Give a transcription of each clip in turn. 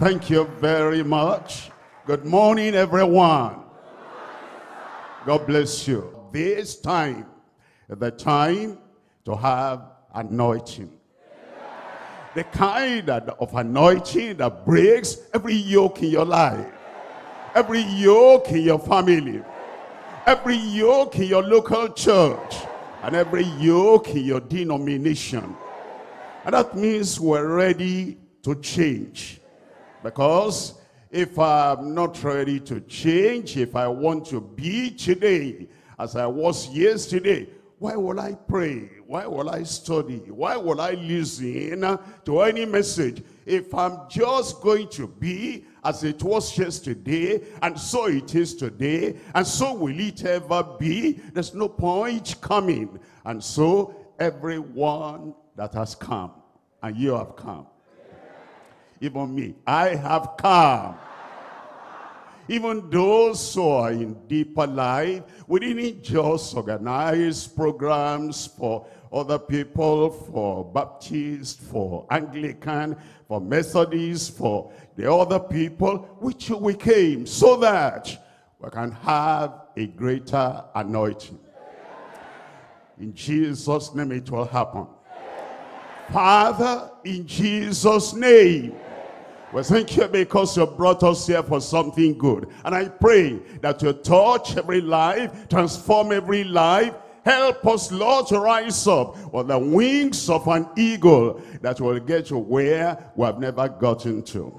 Thank you very much. Good morning, everyone. God bless you. This time, the time to have anointing. The kind of anointing that breaks every yoke in your life. Every yoke in your family. Every yoke in your local church. And every yoke in your denomination. And that means we're ready to change. Because if I'm not ready to change, if I want to be today as I was yesterday, why will I pray? Why will I study? Why will I listen to any message? If I'm just going to be as it was yesterday, and so it is today, and so will it ever be, there's no point coming. And so everyone that has come, and you have come, even me, I have come even those who are in deeper life, we didn't just organize programs for other people, for Baptist, for Anglican, for Methodist, for the other people, which we came so that we can have a greater anointing. In Jesus' name it will happen. Father, in Jesus' name, we thank you because you brought us here for something good. And I pray that you touch every life, transform every life, Help us, Lord, to rise up on the wings of an eagle that will get to where we have never gotten to.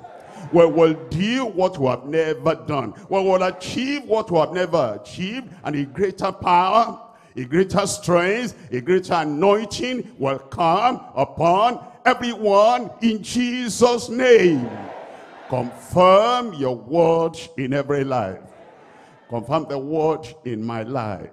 We will do what we have never done. We will achieve what we have never achieved. And a greater power, a greater strength, a greater anointing will come upon everyone in Jesus' name. Confirm your word in every life. Confirm the word in my life.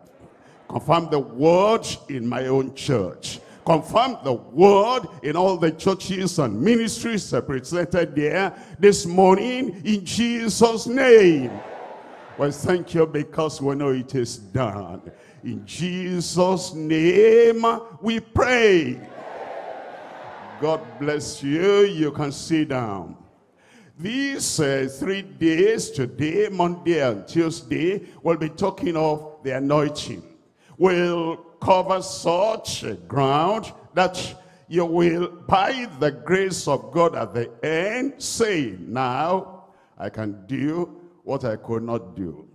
Confirm the word in my own church. Confirm the word in all the churches and ministries represented there this morning in Jesus' name. Well, thank you because we know it is done. In Jesus' name we pray. God bless you. You can sit down. These uh, three days, today, Monday and Tuesday, we'll be talking of the anointing. We'll cover such ground that you will, by the grace of God at the end, say, now I can do what I could not do.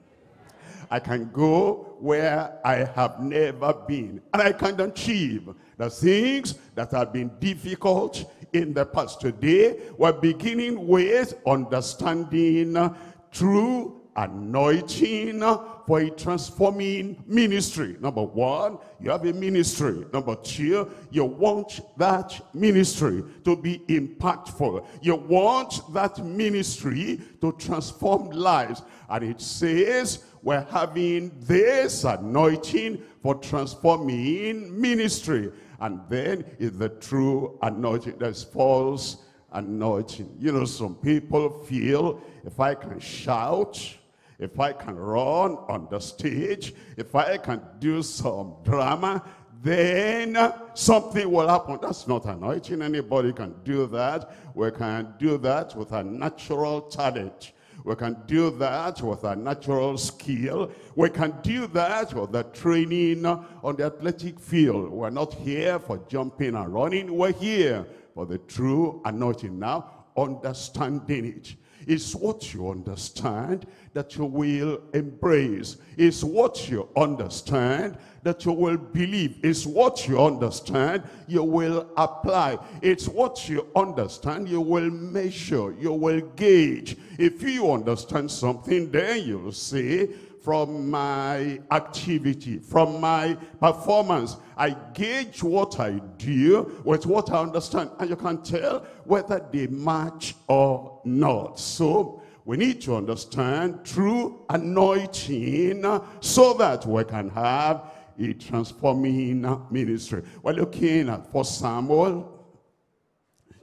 I can go where I have never been. And I can achieve the things that have been difficult in the past. Today, we're beginning with understanding true anointing for a transforming ministry. Number one, you have a ministry. Number two, you want that ministry to be impactful. You want that ministry to transform lives. And it says, we're having this anointing for transforming ministry. And then is the true anointing. There's false anointing. You know, some people feel if I can shout, if I can run on the stage, if I can do some drama, then something will happen. That's not anointing. Anybody can do that. We can do that with a natural talent. We can do that with a natural skill. We can do that with the training on the athletic field. We're not here for jumping and running. We're here for the true anointing. Now, understanding it. It's what you understand that you will embrace. It's what you understand that you will believe. It's what you understand you will apply. It's what you understand you will measure. You will gauge. If you understand something, then you'll say, from my activity, from my performance. I gauge what I do with what I understand. And you can tell whether they match or not. So we need to understand true anointing so that we can have a transforming ministry. We're looking at 1 Samuel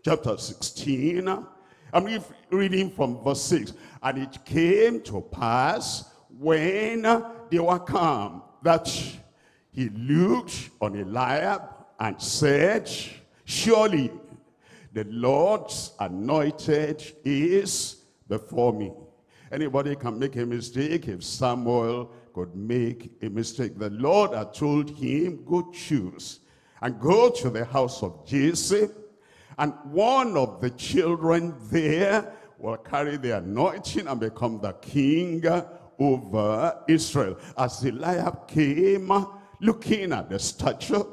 chapter 16. I'm reading from verse 6. And it came to pass when they were come that he looked on Eliab and said, Surely The Lord's anointed is before me. Anybody can make a mistake if Samuel could make a mistake. The Lord had told him, go choose and go to the house of Jesse. And one of the children there will carry the anointing and become the king over Israel. As Eliab came, looking at the stature,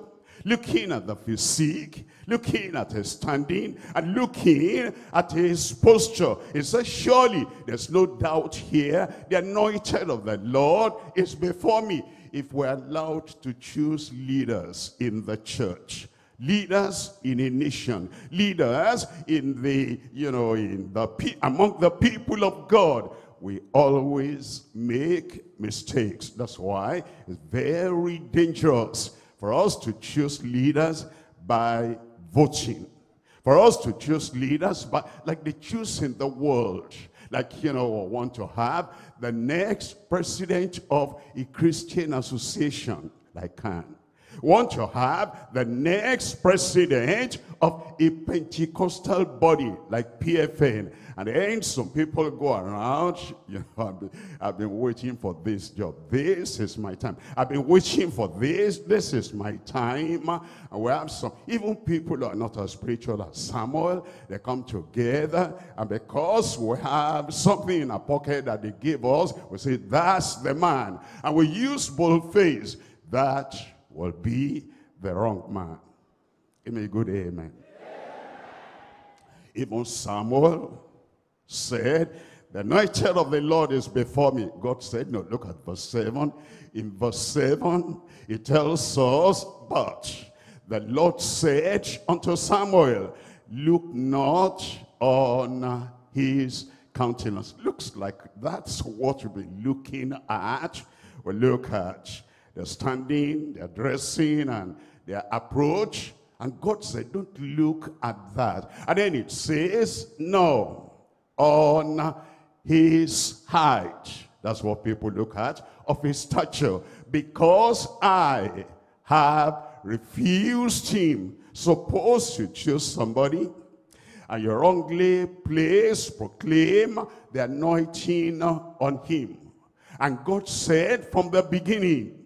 looking at the physique, looking at his standing, and looking at his posture. He says, surely there's no doubt here, the anointed of the Lord is before me. If we're allowed to choose leaders in the church, leaders in a nation, leaders in the, you know, in the among the people of God, we always make mistakes. That's why it's very dangerous for us to choose leaders by voting. For us to choose leaders by, like they choose in the world. Like, you know, want to have the next president of a Christian association, like CAN want to have the next president of a Pentecostal body like PFN. And then some people go around, you know, I've been, I've been waiting for this job. This is my time. I've been waiting for this. This is my time. And we have some, even people who are not as spiritual as Samuel, they come together. And because we have something in our pocket that they give us, we say, that's the man. And we use bold face. That will be the wrong man. Give me a good amen. Even Samuel said, the anointed of the Lord is before me. God said, no, look at verse 7. In verse 7, it tells us, but the Lord said unto Samuel, look not on his countenance. Looks like that's what you'll be looking at. Well, look at they're standing, they're dressing, and their approach. And God said, don't look at that. And then it says, no, on his height. That's what people look at, of his stature. Because I have refused him. Suppose you choose somebody and you wrongly place, proclaim the anointing on him. And God said from the beginning,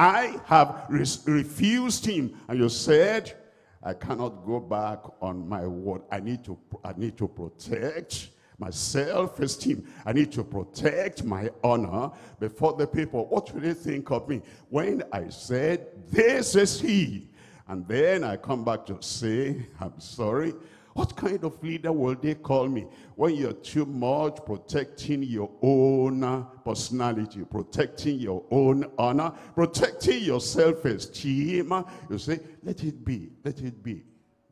I have re refused him. And you said, I cannot go back on my word. I need to, I need to protect my self-esteem. I need to protect my honor before the people. What will they think of me? When I said, this is he. And then I come back to say, I'm sorry. What kind of leader will they call me? When you're too much protecting your own personality, protecting your own honor, protecting your self-esteem, you say, let it be, let it be.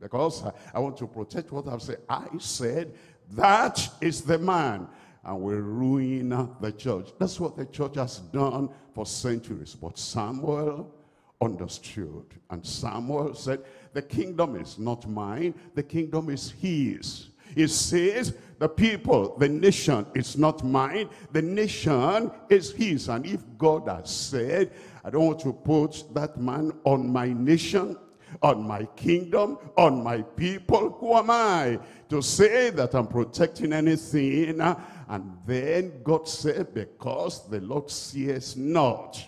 Because I, want to protect what I've said. I said, that is the man. And we ruin the church. That's what the church has done for centuries. But Samuel understood. And Samuel said, the kingdom is not mine, the kingdom is his. It says, the people, the nation is not mine, the nation is his. And if God has said, I don't want to put that man on my nation, on my kingdom, on my people, who am I to say that I'm protecting anything? And then God said, because the Lord sees not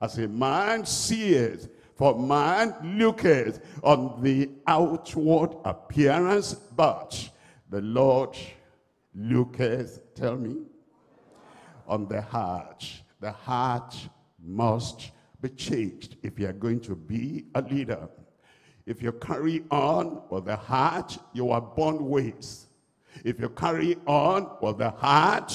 as a man seeth for man looketh on the outward appearance, but the Lord looketh, tell me, on the heart. The heart must be changed if you are going to be a leader. If you carry on with the heart you are born with, if you carry on with the heart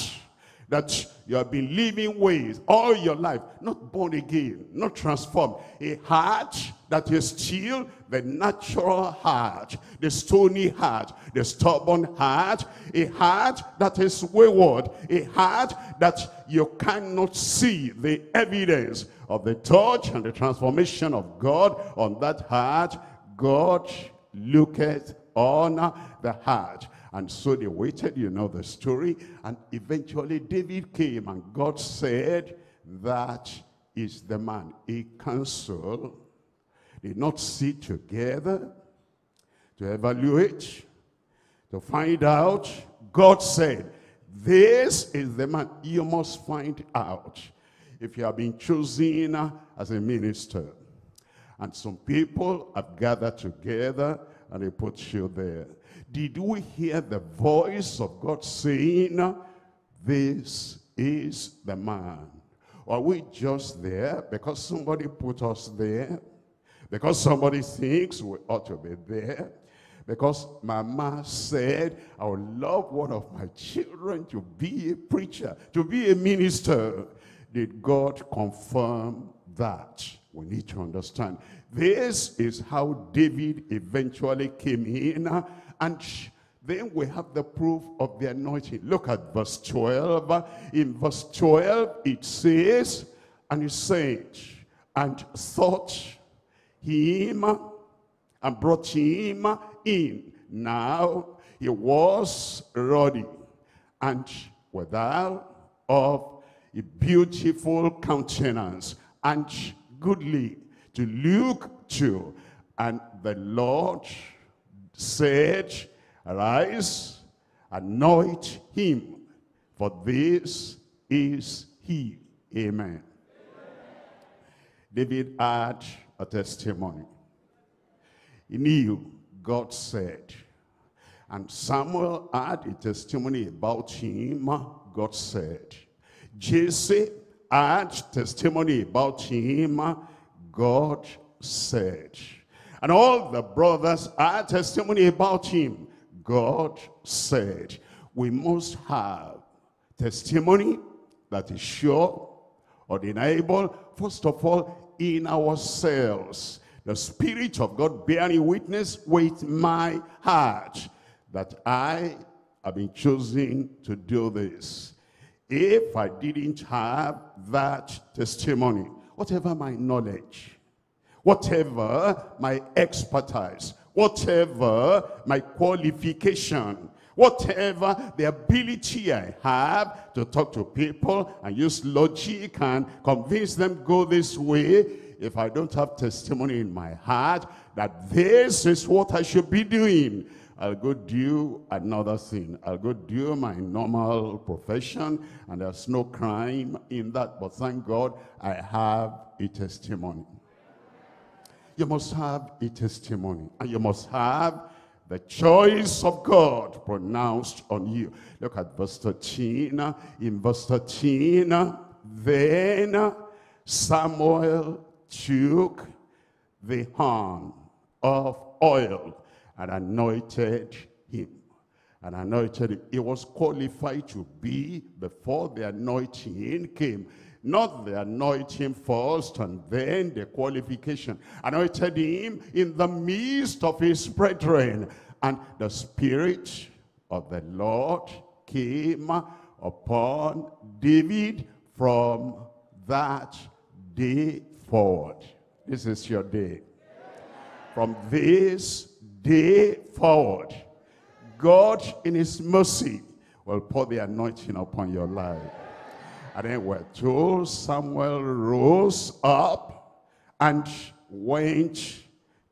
that you have been living ways all your life, not born again, not transformed. A heart that is still the natural heart, the stony heart, the stubborn heart, a heart that is wayward, a heart that you cannot see the evidence of the touch and the transformation of God on that heart. God looketh on the heart. And so they waited, you know the story. And eventually David came and God said, that is the man. A council did not sit together to evaluate to find out, God said, this is the man. You must find out if you have been chosen as a minister. And some people have gathered together and they put you there. Did we hear the voice of God saying, this is the man? Or are we just there because somebody put us there? Because somebody thinks we ought to be there? Because my mama said, I would love one of my children to be a preacher, to be a minister. Did God confirm that? We need to understand. This is how David eventually came in. And then we have the proof of the anointing. Look at verse 12. In verse 12, it says, And he said, and thought him, and brought him in. Now he was ruddy and without of a beautiful countenance and goodly to look to. And the Lord said, Arise, anoint him, for this is he. Amen. Amen. David had a testimony. He knew God said. And Samuel had a testimony about him, God said. Jesse had testimony about him, God said. And all the brothers had testimony about him, God said. We must have testimony that is sure, undeniable, first of all, in ourselves the Spirit of God bearing witness with my heart that I have been chosen to do this. If I didn't have that testimony, whatever my knowledge, whatever my expertise, whatever my qualification, whatever the ability I have to talk to people and use logic and convince them go this way, if I don't have testimony in my heart that this is what I should be doing, I'll go do another thing. I'll go do my normal profession, and there's no crime in that. But thank God I have a testimony. You must have a testimony, and you must have the choice of God pronounced on you. Look at verse 13. In verse 13, then Samuel took the horn of oil and anointed him. And anointed him. He was qualified to be before the anointing came. Not the anointing first and then the qualification. Anointed him in the midst of his brethren. And the Spirit of the Lord came upon David from that day forward. This is your day. From this day forward, God in his mercy will pour the anointing upon your life. And then we're told Samuel rose up and went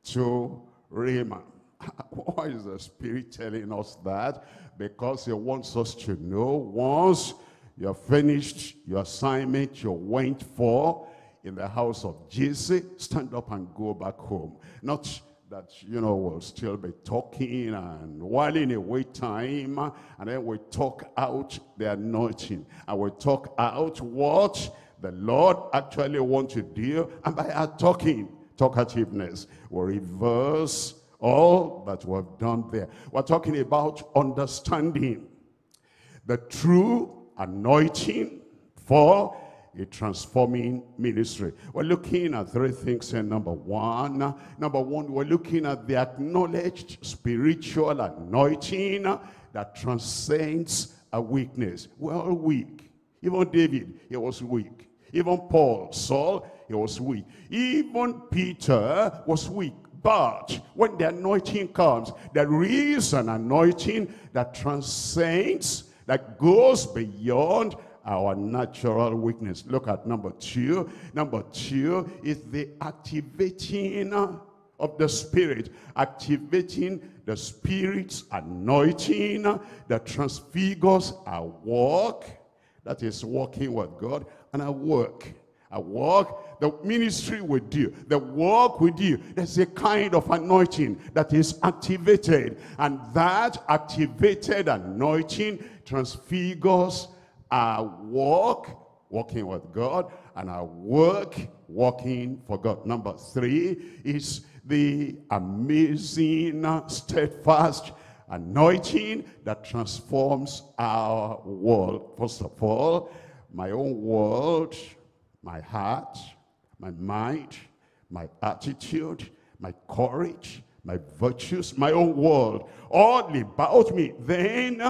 to Ramah. Why is the Spirit telling us that? Because he wants us to know once you finished your assignment you went for, in the house of Jesse, stand up and go back home. Not that, you know, we'll still be talking and whiling away time, and then we talk out the anointing, and we talk out what the Lord actually wants to do, and by our talking, talkativeness, we reverse all that we've done there. We're talking about understanding the true anointing for a transforming ministry. We're looking at three things here. Number one, number one, we're looking at the acknowledged spiritual anointing that transcends a weakness. We're all weak. Even David, he was weak. Even Paul, Saul, he was weak. Even Peter was weak. But when the anointing comes, there is an anointing that transcends, that goes beyond our natural weakness. Look at number two. Number two is the activating of the Spirit, activating the Spirit's anointing that transfigures our walk, that is walking with God, and our work. Our work, the ministry we do, the work we do, there's a kind of anointing that is activated. And that activated anointing transfigures our work, walking with God, and our work, walking for God. Number three is the amazing, steadfast anointing that transforms our world. First of all, my own world, my heart, my mind, my attitude, my courage, my virtues, my own world, all about me. Then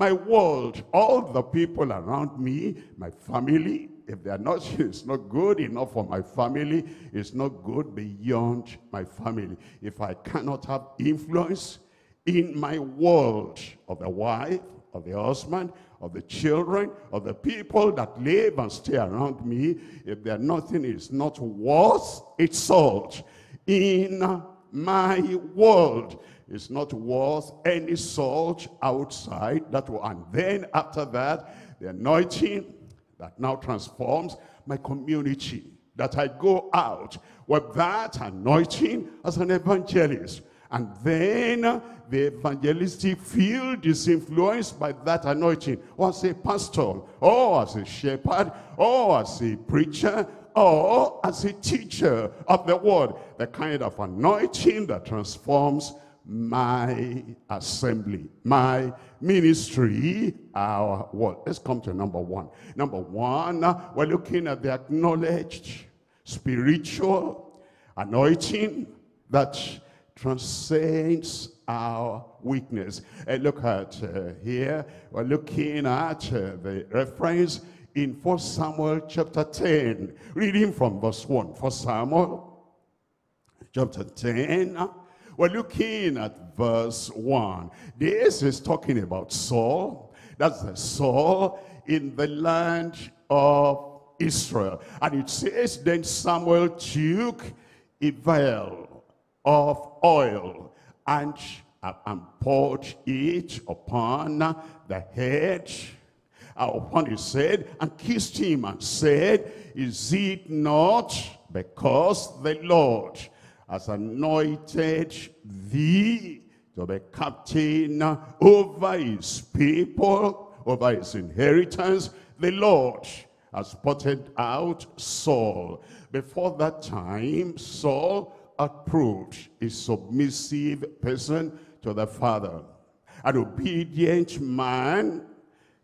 my world, all the people around me, my family, if they are not, it's not good enough for my family, it's not good beyond my family. If I cannot have influence in my world of the wife, of the husband, of the children, of the people that live and stay around me, if there are nothing is not worth its salt in my world, it's not worth any salt outside. That will, and then after that, the anointing that now transforms my community. That I go out with that anointing as an evangelist. And then the evangelistic field is influenced by that anointing. Or as a pastor, or as a shepherd, or as a preacher, or as a teacher of the word. The kind of anointing that transforms my assembly, my ministry, our what? Let's come to number one. Number one, we're looking at the acknowledged spiritual anointing that transcends our weakness. And look at uh, here, we're looking at uh, the reference in 1 Samuel chapter 10, reading from verse 1. 1 Samuel chapter 10, we're looking at verse 1. This is talking about Saul. That's the Saul in the land of Israel. And it says, then Samuel took a vial of oil and, and poured it upon the head uh, upon his head and kissed him and said, Is it not because the Lord has anointed thee to be captain over his people, over his inheritance. The Lord has spotted out Saul. Before that time, Saul had proved a submissive person to the Father, an obedient man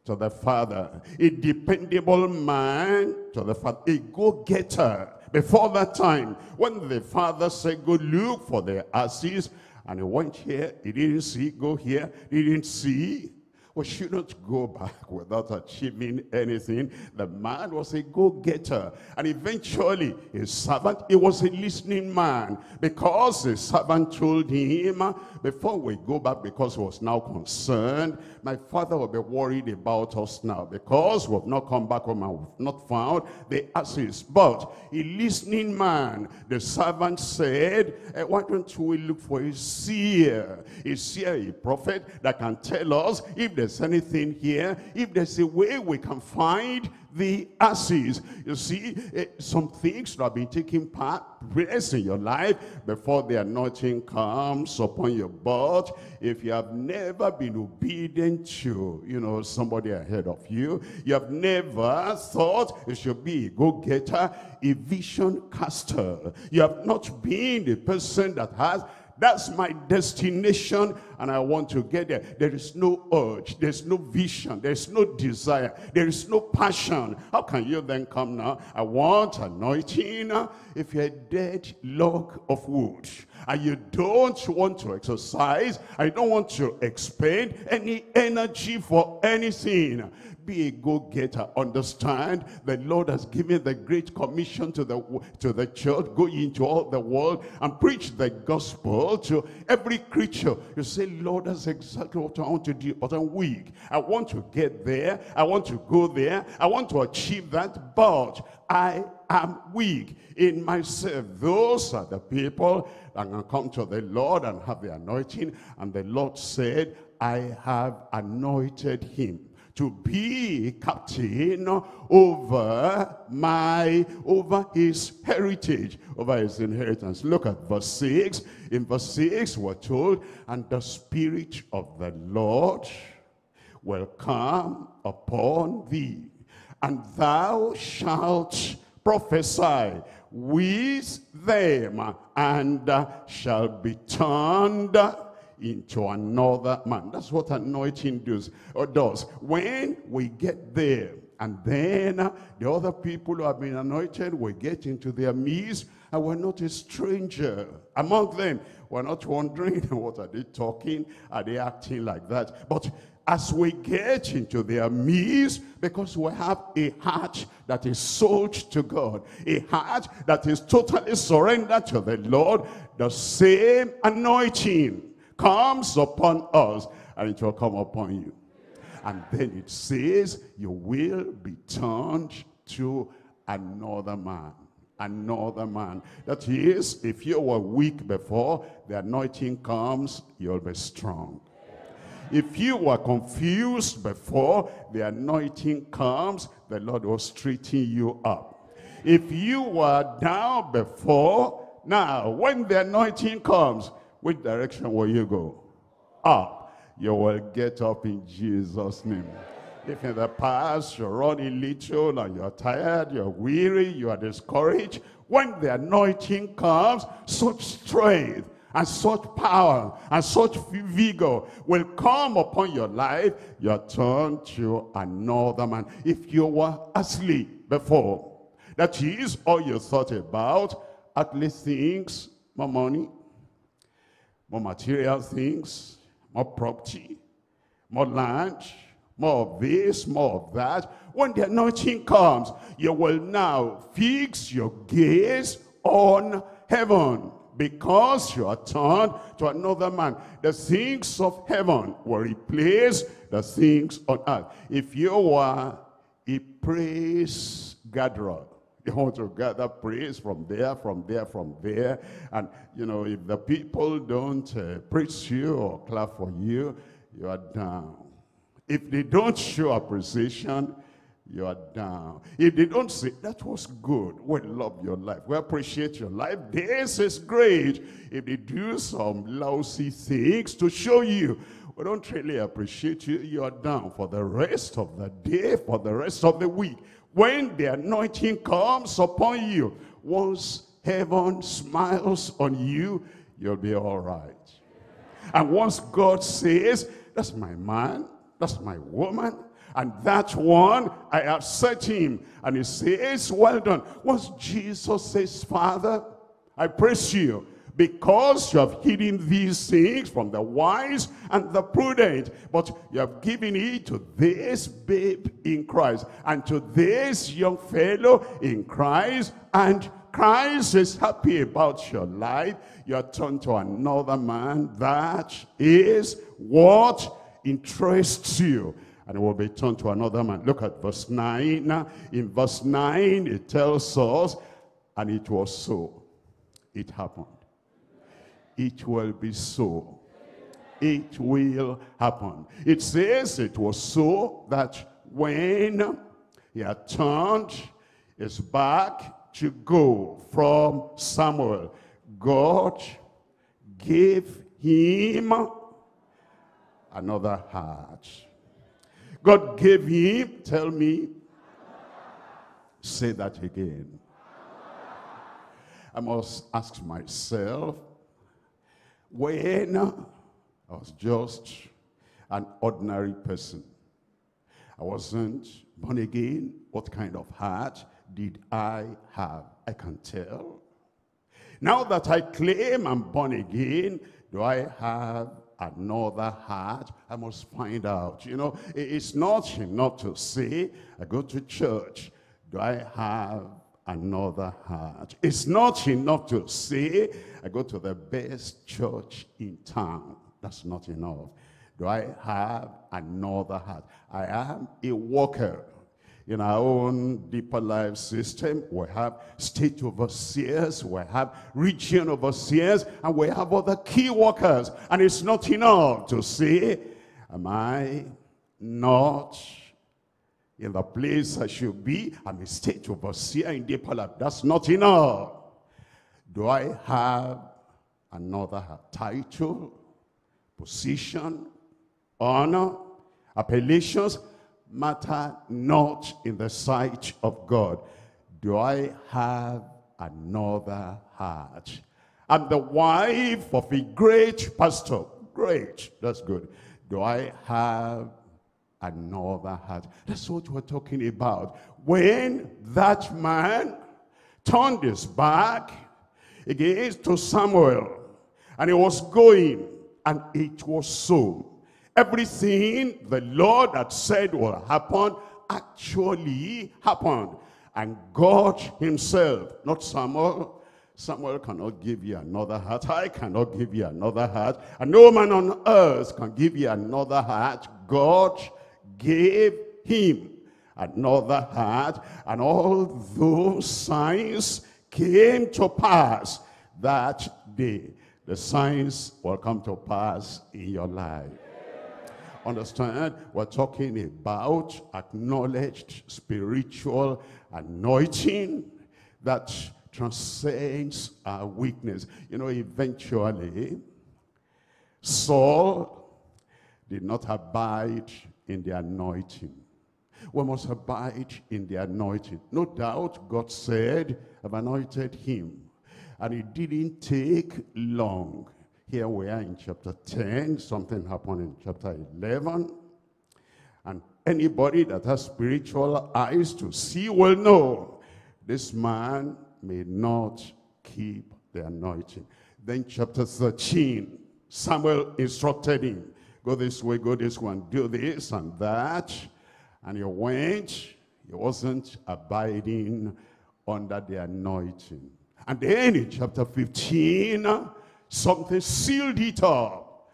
to the Father, a dependable man to the Father, a go-getter before that time, when the father said, go look for the asses, and he went here, he didn't see, go here, he didn't see, we shouldn't go back without achieving anything. The man was a go-getter. And eventually, his servant, he was a listening man. Because the servant told him, before we go back, because he was now concerned, my father will be worried about us now. Because we've not come back home and we've not found the asses. But a listening man, the servant said, eh, why don't we look for a seer? A seer, a prophet that can tell us if the there's anything here, if there's a way we can find the asses. You see, uh, some things that have been taking part, place in your life before the anointing comes upon your butt. If you have never been obedient to, you know, somebody ahead of you, you have never thought you should be a go-getter, a vision caster. You have not been the person that has that's my destination and I want to get there. There is no urge. There's no vision. There's no desire. There is no passion. How can you then come now? I want anointing. If you're a dead log of wood and you don't want to exercise, I don't want to expend any energy for anything be a go-getter. Understand the Lord has given the great commission to the, to the church. Go into all the world and preach the gospel to every creature. You say, Lord, that's exactly what I want to do, but I'm weak. I want to get there. I want to go there. I want to achieve that, but I am weak in myself. Those are the people that can come to the Lord and have the anointing. And the Lord said, I have anointed him to be captain over my over his heritage over his inheritance. Look at verse 6 in verse 6 we're told and the spirit of the lord will come upon thee and thou shalt prophesy with them and shall be turned into another man. That's what anointing does. Uh, does. When we get there, and then uh, the other people who have been anointed will get into their midst, and we're not a stranger among them. We're not wondering, what are they talking? Are they acting like that? But as we get into their midst, because we have a heart that is sold to God, a heart that is totally surrendered to the Lord, the same anointing comes upon us and it will come upon you. And then it says, you will be turned to another man. Another man. That is, if you were weak before, the anointing comes, you'll be strong. If you were confused before, the anointing comes, the Lord will straighten you up. If you were down before, now when the anointing comes, which direction will you go? Up. You will get up in Jesus' name. If in the past you're running little and you're tired, you're weary, you are discouraged, when the anointing comes, such strength and such power and such vigor will come upon your life, you're turned to another man. If you were asleep before, that is all you thought about, earthly things, more money, more material things, more property, more land, more of this, more of that. When the anointing comes, you will now fix your gaze on heaven because you are turned to another man. The things of heaven will replace the things on earth. If you are a praise gatherer, you want to gather praise from there, from there, from there. And, you know, if the people don't uh, praise you or clap for you, you are down. If they don't show appreciation, you are down. If they don't say, that was good, we love your life, we appreciate your life, this is great. If they do some lousy things to show you, we don't really appreciate you, you are down for the rest of the day, for the rest of the week when the anointing comes upon you, once heaven smiles on you, you'll be all right. And once God says, that's my man, that's my woman, and that one, I have set him. And he says, well done. Once Jesus says, Father, I praise you because you have hidden these things from the wise and the prudent, but you have given it to this babe in Christ and to this young fellow in Christ, and Christ is happy about your life. You are turned to another man. That is what interests you and it will be turned to another man. Look at verse 9. In verse 9, it tells us, and it was so. It happened it will be so. It will happen. It says it was so that when he had turned his back to go from Samuel, God gave him another heart. God gave him, tell me, say that again. I must ask myself, when I was just an ordinary person, I wasn't born again. What kind of heart did I have? I can tell. Now that I claim I'm born again, do I have another heart? I must find out. You know, it's not enough to say, I go to church. Do I have another heart. It's not enough to say, I go to the best church in town. That's not enough. Do I have another heart? I am a worker. In our own deeper life system, we have state overseers, we have region overseers, and we have other key workers. And it's not enough to say, am I not in the place I should be? I'm a state overseer in deeper life. That's not enough. Do I have another title, position, honor, appellations? matter not in the sight of God. Do I have another heart? I'm the wife of a great pastor. Great, that's good. Do I have another heart? That's what we're talking about. When that man turned his back against to Samuel, and he was going, and it was so Everything the Lord had said will happen actually happened. And God himself, not Samuel, Samuel cannot give you another heart. I cannot give you another heart. And no man on earth can give you another heart. God gave him another heart. And all those signs came to pass that day. The signs will come to pass in your life. Understand? We're talking about acknowledged spiritual anointing that transcends our weakness. You know, eventually, Saul did not abide in the anointing. We must abide in the anointing. No doubt God said, I've anointed him. And it didn't take long here we are in chapter 10. Something happened in chapter 11. And anybody that has spiritual eyes to see will know this man may not keep the anointing. Then chapter 13, Samuel instructed him, go this way, go this one, do this and that. And he went, he wasn't abiding under the anointing. And then in chapter 15, Something sealed it up.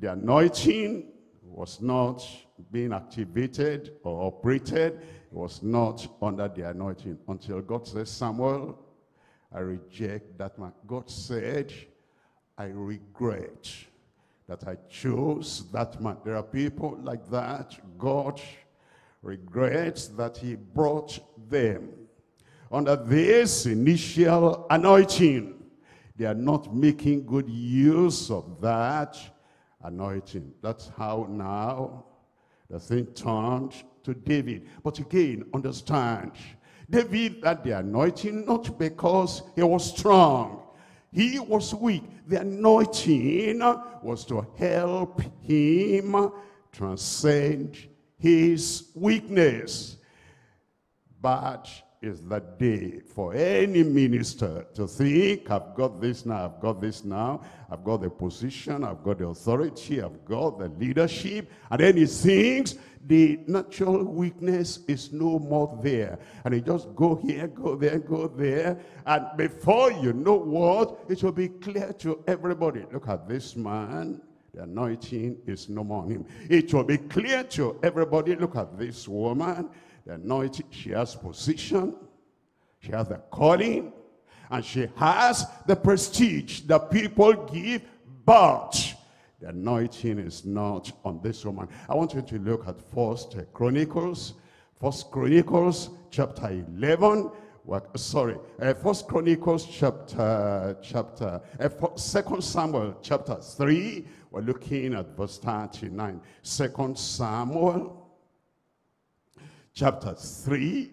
The anointing was not being activated or operated. It was not under the anointing until God said, Samuel, I reject that man. God said, I regret that I chose that man. There are people like that. God regrets that he brought them under this initial anointing. They are not making good use of that anointing. That's how now the thing turned to David. But again, understand, David had the anointing not because he was strong. He was weak. The anointing was to help him transcend his weakness. But is the day for any minister to think, I've got this now, I've got this now, I've got the position, I've got the authority, I've got the leadership, and then he thinks the natural weakness is no more there. And he just go here, go there, go there, and before you know what, it will be clear to everybody. Look at this man, the anointing is no more on him. It will be clear to everybody, look at this woman, the anointing, she has position, she has the calling, and she has the prestige that people give, but the anointing is not on this woman. I want you to look at First Chronicles, First Chronicles chapter 11, what, sorry, uh, First Chronicles chapter, chapter, uh, Second Samuel chapter 3, we're looking at verse 39. Second Samuel chapter 3.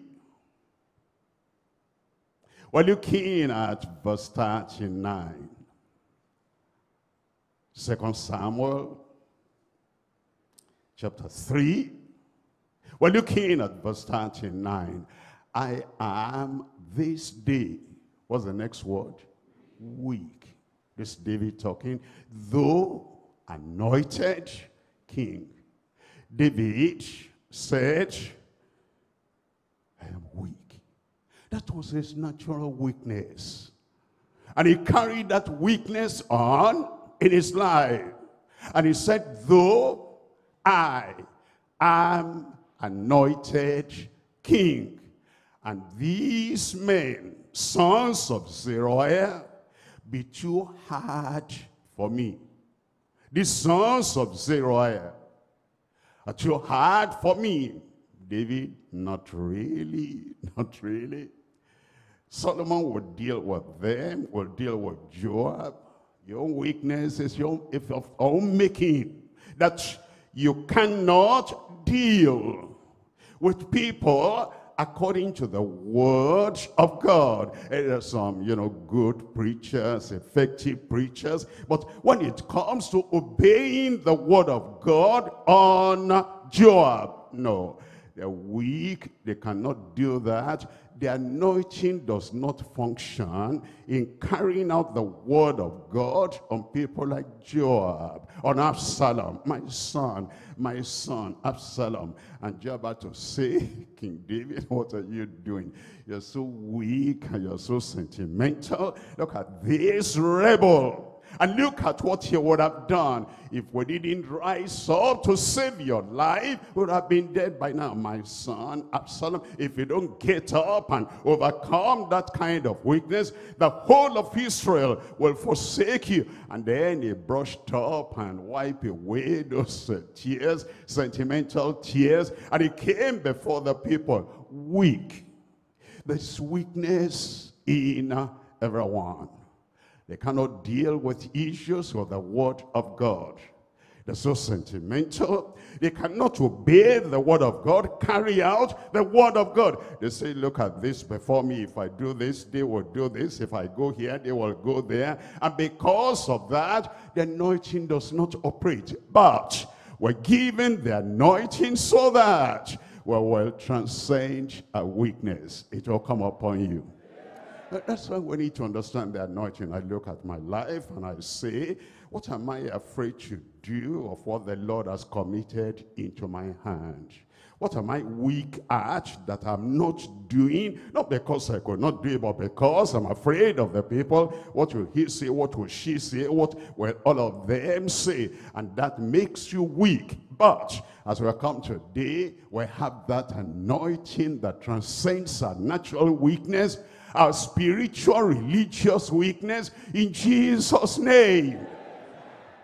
We're looking at verse 39. Second Samuel chapter 3. We're looking at verse 39. I am this day. What's the next word? Weak. This David talking. Though anointed king. David said, I am weak. That was his natural weakness. And he carried that weakness on in his life. And he said, though I am anointed king, and these men, sons of Zeruiah, be too hard for me. The sons of Zeruiah are too hard for me. David, not really, not really. Solomon will deal with them, will deal with Joab. Your weakness is your if of own making. That you cannot deal with people according to the word of God. There are some, you know, good preachers, effective preachers. But when it comes to obeying the word of God on Joab, no. They're weak. They cannot do that the anointing does not function in carrying out the word of God on people like Joab, on Absalom, my son, my son, Absalom. And Joab had to say, King David, what are you doing? You're so weak and you're so sentimental. Look at this rebel. And look at what he would have done if we didn't rise up to save your life. would have been dead by now, my son, Absalom. If you don't get up and overcome that kind of weakness, the whole of Israel will forsake you. And then he brushed up and wiped away those uh, tears, sentimental tears. And he came before the people weak. There's weakness in everyone. They cannot deal with issues of the word of God. They're so sentimental. They cannot obey the word of God, carry out the word of God. They say, look at this before me. If I do this, they will do this. If I go here, they will go there. And because of that, the anointing does not operate. But we're given the anointing so that we will transcend a weakness. It will come upon you. That's why we need to understand the anointing. I look at my life and I say, what am I afraid to do of what the Lord has committed into my hand? What am I weak at that I'm not doing? Not because I could not do it, but because I'm afraid of the people. What will he say? What will she say? What will all of them say? And that makes you weak. But as we come today, we have that anointing that transcends our natural weakness our spiritual religious weakness in Jesus' name.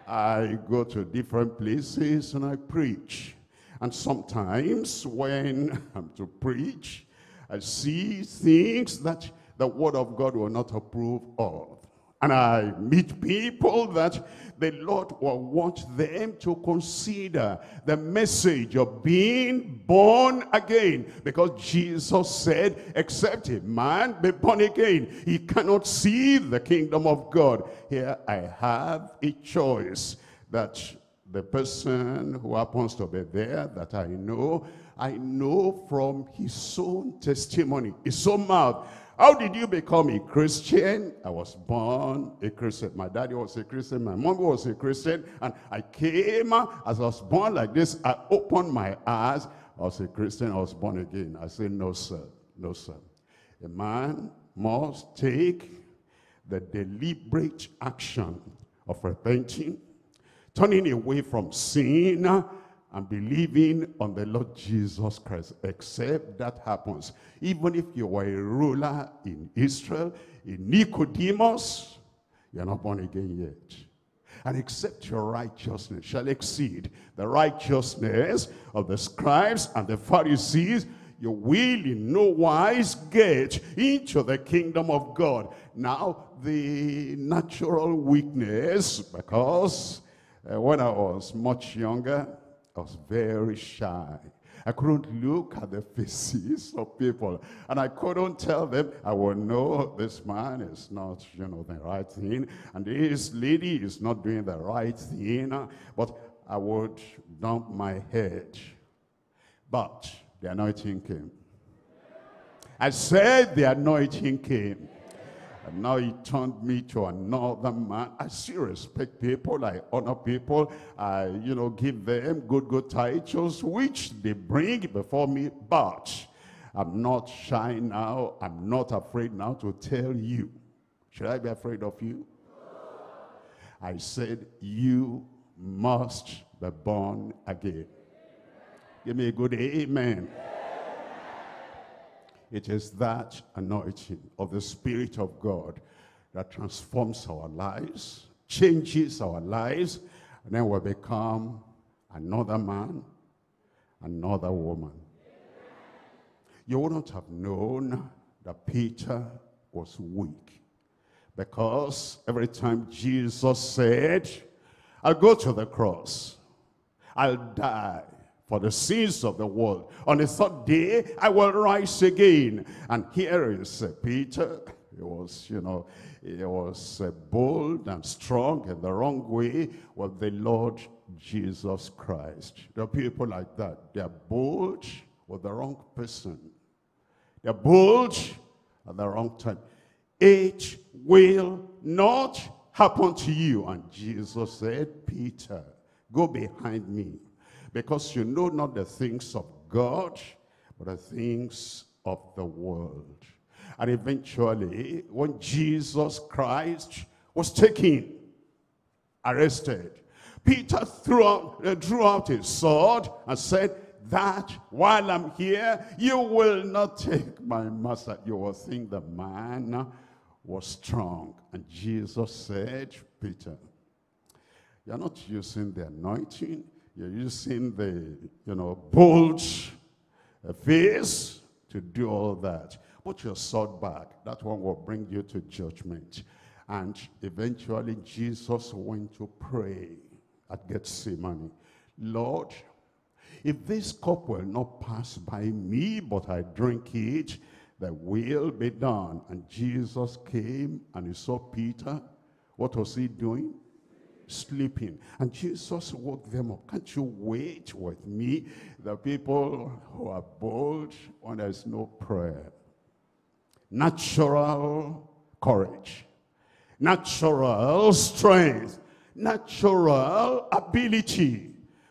I go to different places and I preach. And sometimes when I'm to preach, I see things that the word of God will not approve of. And I meet people that the Lord will want them to consider the message of being born again. Because Jesus said, except a man be born again, he cannot see the kingdom of God. Here I have a choice that the person who happens to be there that I know, I know from his own testimony, his own mouth, how did you become a Christian? I was born a Christian. My daddy was a Christian. My mom was a Christian. And I came, as I was born like this, I opened my eyes. I was a Christian. I was born again. I said, no, sir. No, sir. A man must take the deliberate action of repenting, turning away from sin, and believing on the Lord Jesus Christ, except that happens. Even if you were a ruler in Israel, in Nicodemus, you're not born again yet. And except your righteousness shall exceed the righteousness of the scribes and the Pharisees, you will in no wise get into the kingdom of God. Now, the natural weakness, because uh, when I was much younger, I was very shy. I couldn't look at the faces of people. And I couldn't tell them, I will know this man is not, you know, the right thing. And this lady is not doing the right thing. But I would dump my head. But the anointing came. I said the anointing came. And now he turned me to another man. I still respect people. I honor people. I, you know, give them good, good titles, which they bring before me. But I'm not shy now. I'm not afraid now to tell you. Should I be afraid of you? I said, you must be born again. Give me a good amen. It is that anointing of the Spirit of God that transforms our lives, changes our lives, and then we become another man, another woman. You wouldn't have known that Peter was weak. Because every time Jesus said, I'll go to the cross, I'll die for the sins of the world. On the third day, I will rise again. And here is Peter. He was, you know, he was uh, bold and strong in the wrong way with the Lord Jesus Christ. There are people like that. They're bold with the wrong person. They're bold at the wrong time. It will not happen to you. And Jesus said, Peter, go behind me because you know not the things of God, but the things of the world. And eventually, when Jesus Christ was taken, arrested, Peter threw out, uh, drew out his sword and said, that while I'm here, you will not take my master. You will think the man was strong. And Jesus said, Peter, you're not using the anointing. You're using the, you know, bold face to do all that. Put your sword back. That one will bring you to judgment. And eventually Jesus went to pray at Gethsemane. Lord, if this cup will not pass by me, but I drink it, the will be done. And Jesus came and he saw Peter. What was he doing? Sleeping. And Jesus woke them up. Can't you wait with me? The people who are bold when there's no prayer. Natural courage. Natural strength. Natural ability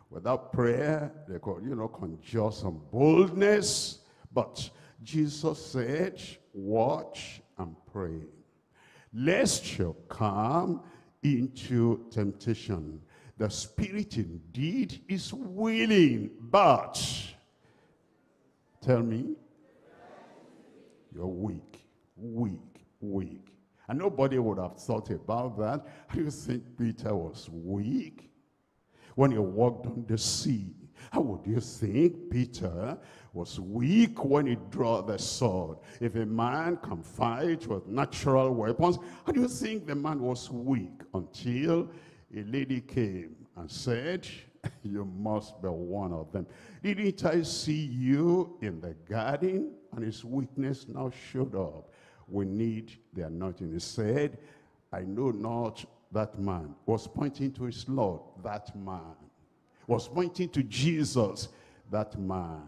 Without prayer, they could, you know, conjure some boldness. But Jesus said, watch and pray. Lest you come into temptation. The spirit indeed is willing, but tell me, you're weak, weak, weak. And nobody would have thought about that. Do you think Peter was weak? when he walked on the sea. How would you think Peter was weak when he drew the sword? If a man can fight with natural weapons, how do you think the man was weak until a lady came and said, you must be one of them. Didn't I see you in the garden? And his weakness now showed up. We need the anointing. He said, I know not that man was pointing to his Lord, that man was pointing to Jesus, that man.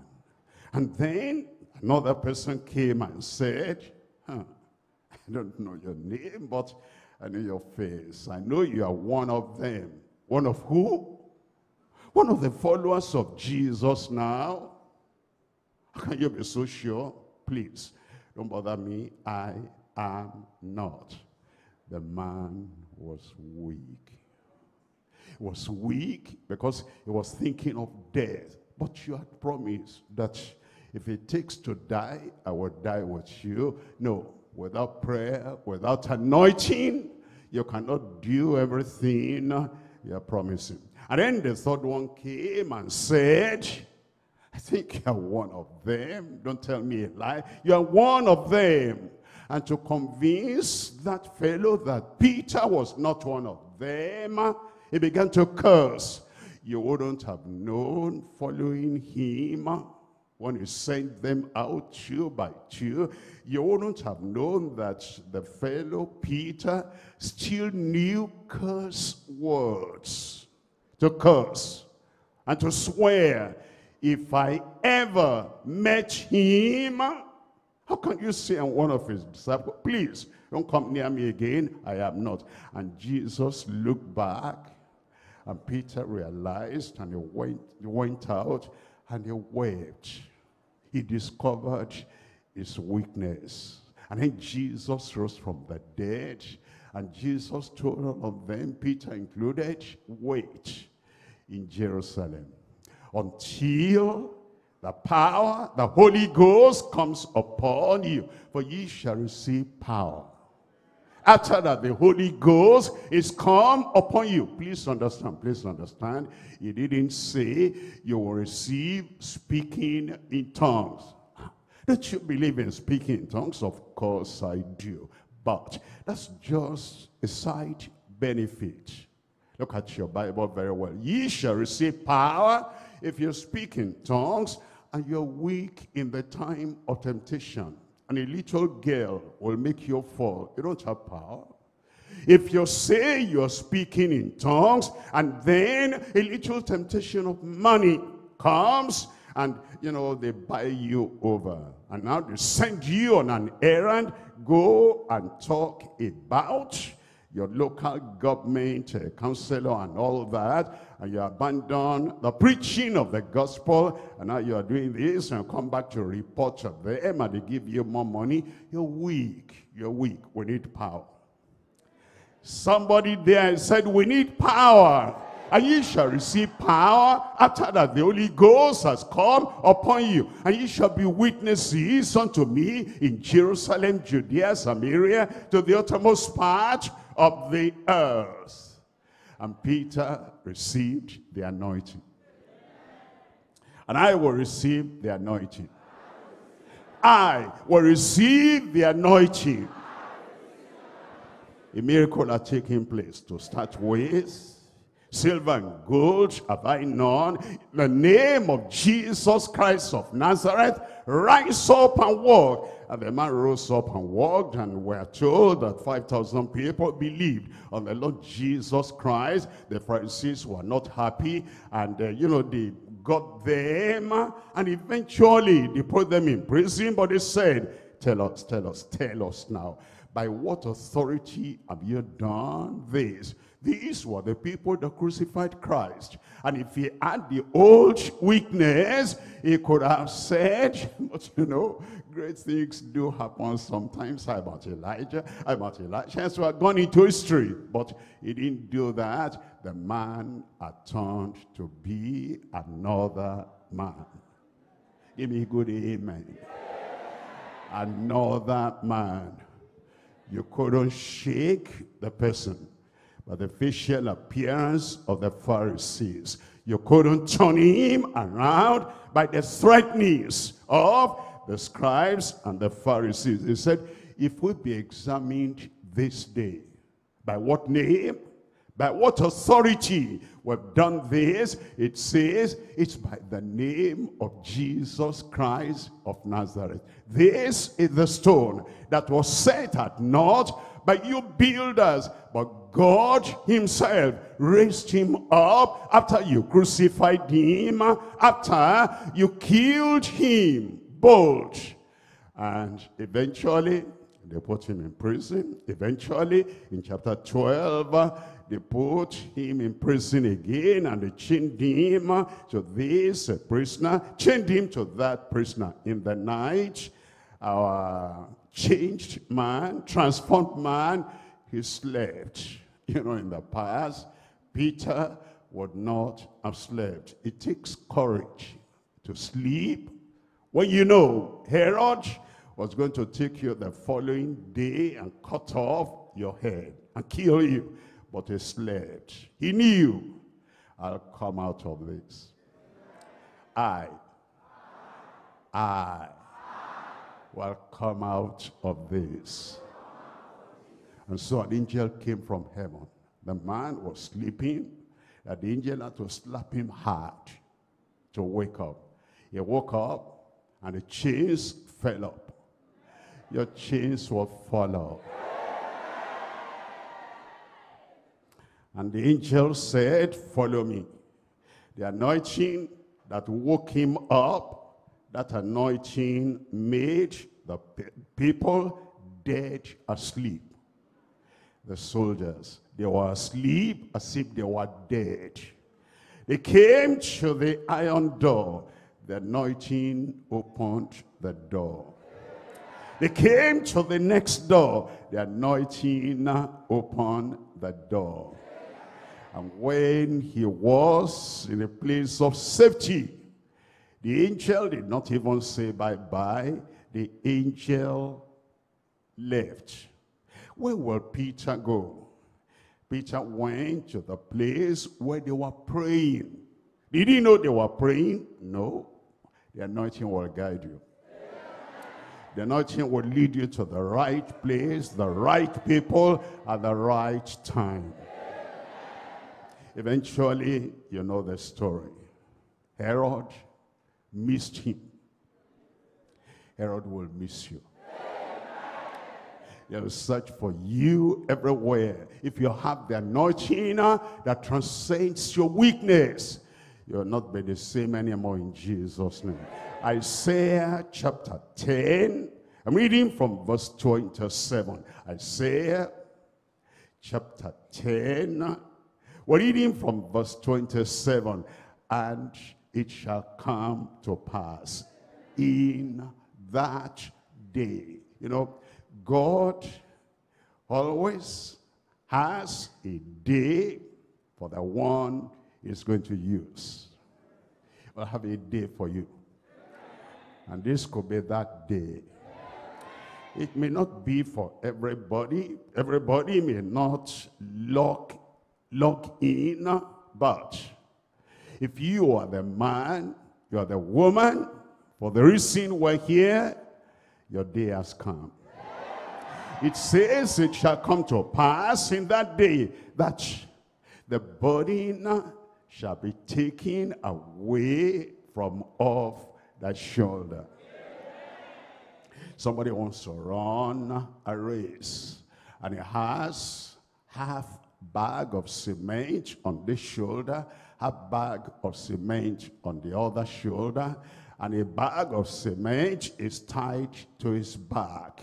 And then another person came and said, huh, I don't know your name, but I know your face. I know you are one of them. One of who? One of the followers of Jesus now. How can you be so sure? Please, don't bother me. I am not. The man was weak. Was weak because he was thinking of death. But you had promised that if it takes to die, I will die with you. No, without prayer, without anointing, you cannot do everything you're promising. And then the third one came and said, I think you're one of them. Don't tell me a lie. You're one of them and to convince that fellow that Peter was not one of them, he began to curse. You wouldn't have known following him when he sent them out two by two, you wouldn't have known that the fellow Peter still knew curse words to curse and to swear, if I ever met him, how can you say I'm one of his disciples? Please, don't come near me again. I am not. And Jesus looked back, and Peter realized, and he went, he went out, and he wept. He discovered his weakness. And then Jesus rose from the dead, And Jesus told all of them, Peter included, wait in Jerusalem until the power, the Holy Ghost comes upon you, for ye shall receive power. After that, the Holy Ghost is come upon you. Please understand, please understand. He didn't say you will receive speaking in tongues. Don't you believe in speaking in tongues? Of course I do. But that's just a side benefit. Look at your Bible very well. Ye shall receive power if you speak in tongues and you're weak in the time of temptation. And a little girl will make you fall. You don't have power. If you say you're speaking in tongues and then a little temptation of money comes and you know they buy you over and now they send you on an errand go and talk about your local government uh, councillor and all that and you abandon the preaching of the gospel and now you are doing this and come back to report to them and they give you more money. You're weak. You're weak. We need power. Somebody there said we need power and ye shall receive power after that the Holy Ghost has come upon you. And ye shall be witnesses unto me in Jerusalem, Judea, Samaria, to the uttermost part of the earth. And Peter received the anointing. And I will receive the anointing. I will receive the anointing. A miracle had taken place to start with Silver and gold have I none. In the name of Jesus Christ of Nazareth, rise up and walk. And the man rose up and walked, and we're told that 5,000 people believed on the Lord Jesus Christ. The Pharisees were not happy, and uh, you know, they got them, and eventually they put them in prison, but they said, tell us, tell us, tell us now, by what authority have you done this? These were the people that crucified Christ. And if he had the old weakness, he could have said, but you know, great things do happen sometimes. About Elijah? About Elijah? So I've gone into history. But he didn't do that. The man had turned to be another man. Give me a good amen. Another man. You couldn't shake the person by the facial appearance of the Pharisees. You couldn't turn him around by the threatenings of the scribes and the Pharisees. He said, if we be examined this day, by what name? By what authority we've done this? It says it's by the name of Jesus Christ of Nazareth. This is the stone that was set at naught by you builders, but God himself raised him up after you crucified him, after you killed him, bold. And eventually, they put him in prison. Eventually, in chapter 12, they put him in prison again and they chained him to this prisoner, chained him to that prisoner in the night. Our changed man, transformed man, he slept. You know, in the past, Peter would not have slept. It takes courage to sleep when you know Herod was going to take you the following day and cut off your head and kill you. But he slept. He knew, I'll come out of this. I, I will come out of this. And so an angel came from heaven. The man was sleeping. And the angel had to slap him hard to wake up. He woke up and the chains fell up. Your chains will fall. And the angel said, follow me. The anointing that woke him up that anointing made the people dead asleep. The soldiers, they were asleep as if they were dead. They came to the iron door. The anointing opened the door. They came to the next door. The anointing opened the door. And when he was in a place of safety, the angel did not even say bye-bye. The angel left. Where will Peter go? Peter went to the place where they were praying. Did he know they were praying? No. The anointing will guide you. The anointing will lead you to the right place, the right people, at the right time. Eventually, you know the story. Herod missed him. Herod will miss you. They will search for you everywhere. If you have the anointing uh, that transcends your weakness, you'll not be the same anymore in Jesus' name. Isaiah chapter 10. I'm reading from verse 27. Isaiah chapter 10. We're reading from verse 27. And it shall come to pass in that day. You know, God always has a day for the one he's going to use. I'll have a day for you. And this could be that day. It may not be for everybody. Everybody may not lock, lock in, but if you are the man, you are the woman, for the reason we're here, your day has come. It says it shall come to pass in that day that the burden shall be taken away from off that shoulder. Somebody wants to run a race and he has half bag of cement on this shoulder, half bag of cement on the other shoulder, and a bag of cement is tied to his back.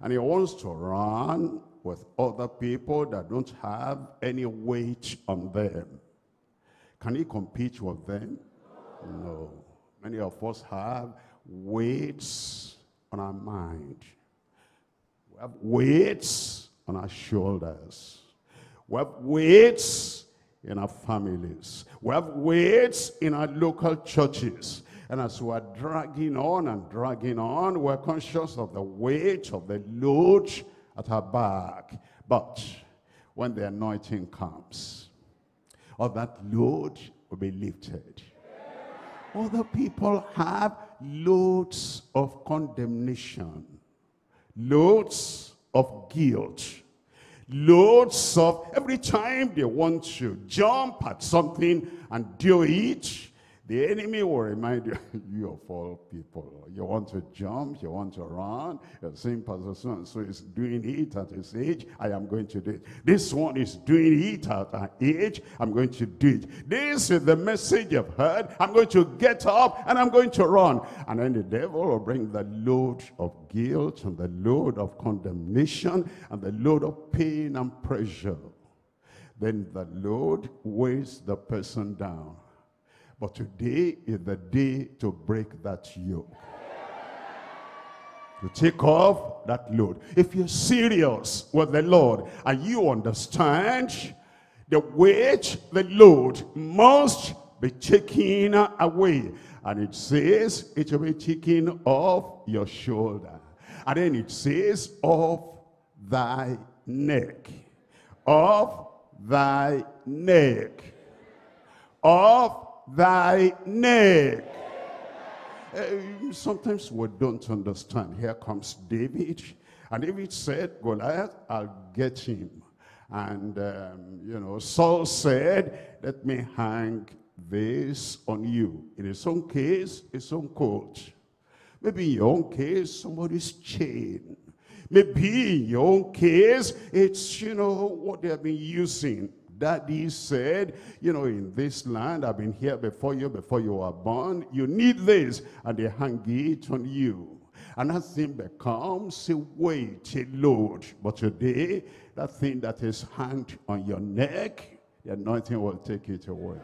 And he wants to run with other people that don't have any weight on them. Can he compete with them? No. Many of us have weights on our mind. We have weights on our shoulders. We have weights in our families. We have weights in our local churches. And as we're dragging on and dragging on, we're conscious of the weight of the load at our back. But when the anointing comes, all that load will be lifted. Other people have loads of condemnation, loads of guilt, loads of every time they want to jump at something and do it, the enemy will remind you, you of all people. You want to jump, you want to run. You're saying, Pastor so and so is doing it at his age. I am going to do it. This one is doing it at an age. I'm going to do it. This is the message you've heard. I'm going to get up and I'm going to run. And then the devil will bring the load of guilt and the load of condemnation and the load of pain and pressure. Then the load weighs the person down. But today is the day to break that yoke. To take off that load. If you're serious with the Lord and you understand the weight, the load must be taken away. And it says it will be taken off your shoulder. And then it says off thy neck. Off thy neck. Off thy neck. Uh, sometimes we don't understand. Here comes David. And David said, Goliath, I'll get him. And, um, you know, Saul said, let me hang this on you. In his own case, his own coat. Maybe in your own case, somebody's chain. Maybe in your own case, it's, you know, what they have been using Daddy said, you know, in this land, I've been here before you, before you were born. You need this. And they hang it on you. And that thing becomes a weight, a load. But today, that thing that is hanged on your neck, the anointing will take it away.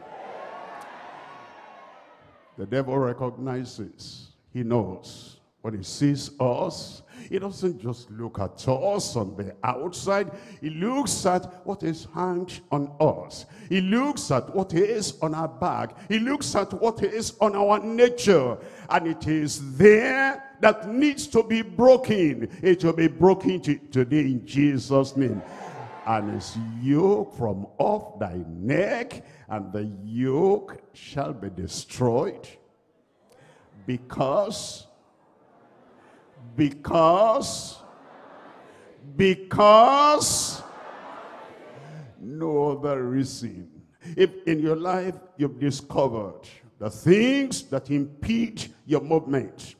The devil recognizes. He knows when he sees us, he doesn't just look at us on the outside. He looks at what is hanged on us. He looks at what is on our back. He looks at what is on our nature. And it is there that needs to be broken. It will be broken today in Jesus' name. And his yoke from off thy neck, and the yoke shall be destroyed. Because because, because, no other reason. If in your life you've discovered the things that impede your movement,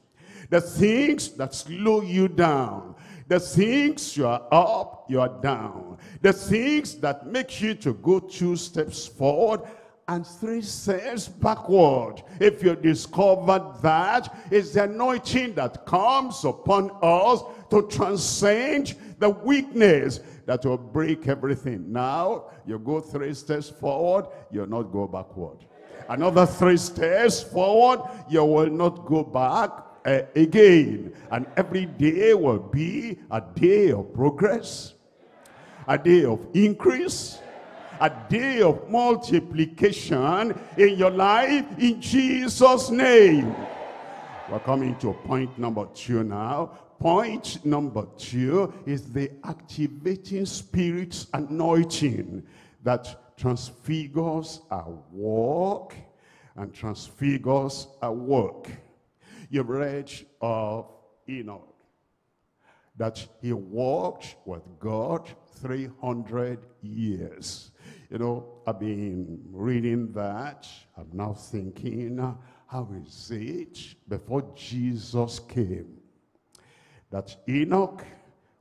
the things that slow you down, the things you are up, you are down, the things that make you to go two steps forward and three steps backward. If you discover that, it's the anointing that comes upon us to transcend the weakness that will break everything. Now, you go three steps forward, you'll not go backward. Another three steps forward, you will not go back uh, again. And every day will be a day of progress, a day of increase, a day of multiplication in your life in Jesus' name. We're coming to point number two now. Point number two is the activating spirit's anointing that transfigures our walk and transfigures our work. You've read of Enoch that he walked with God 300 years. You know, I've been reading that. I'm now thinking, uh, how is it before Jesus came that Enoch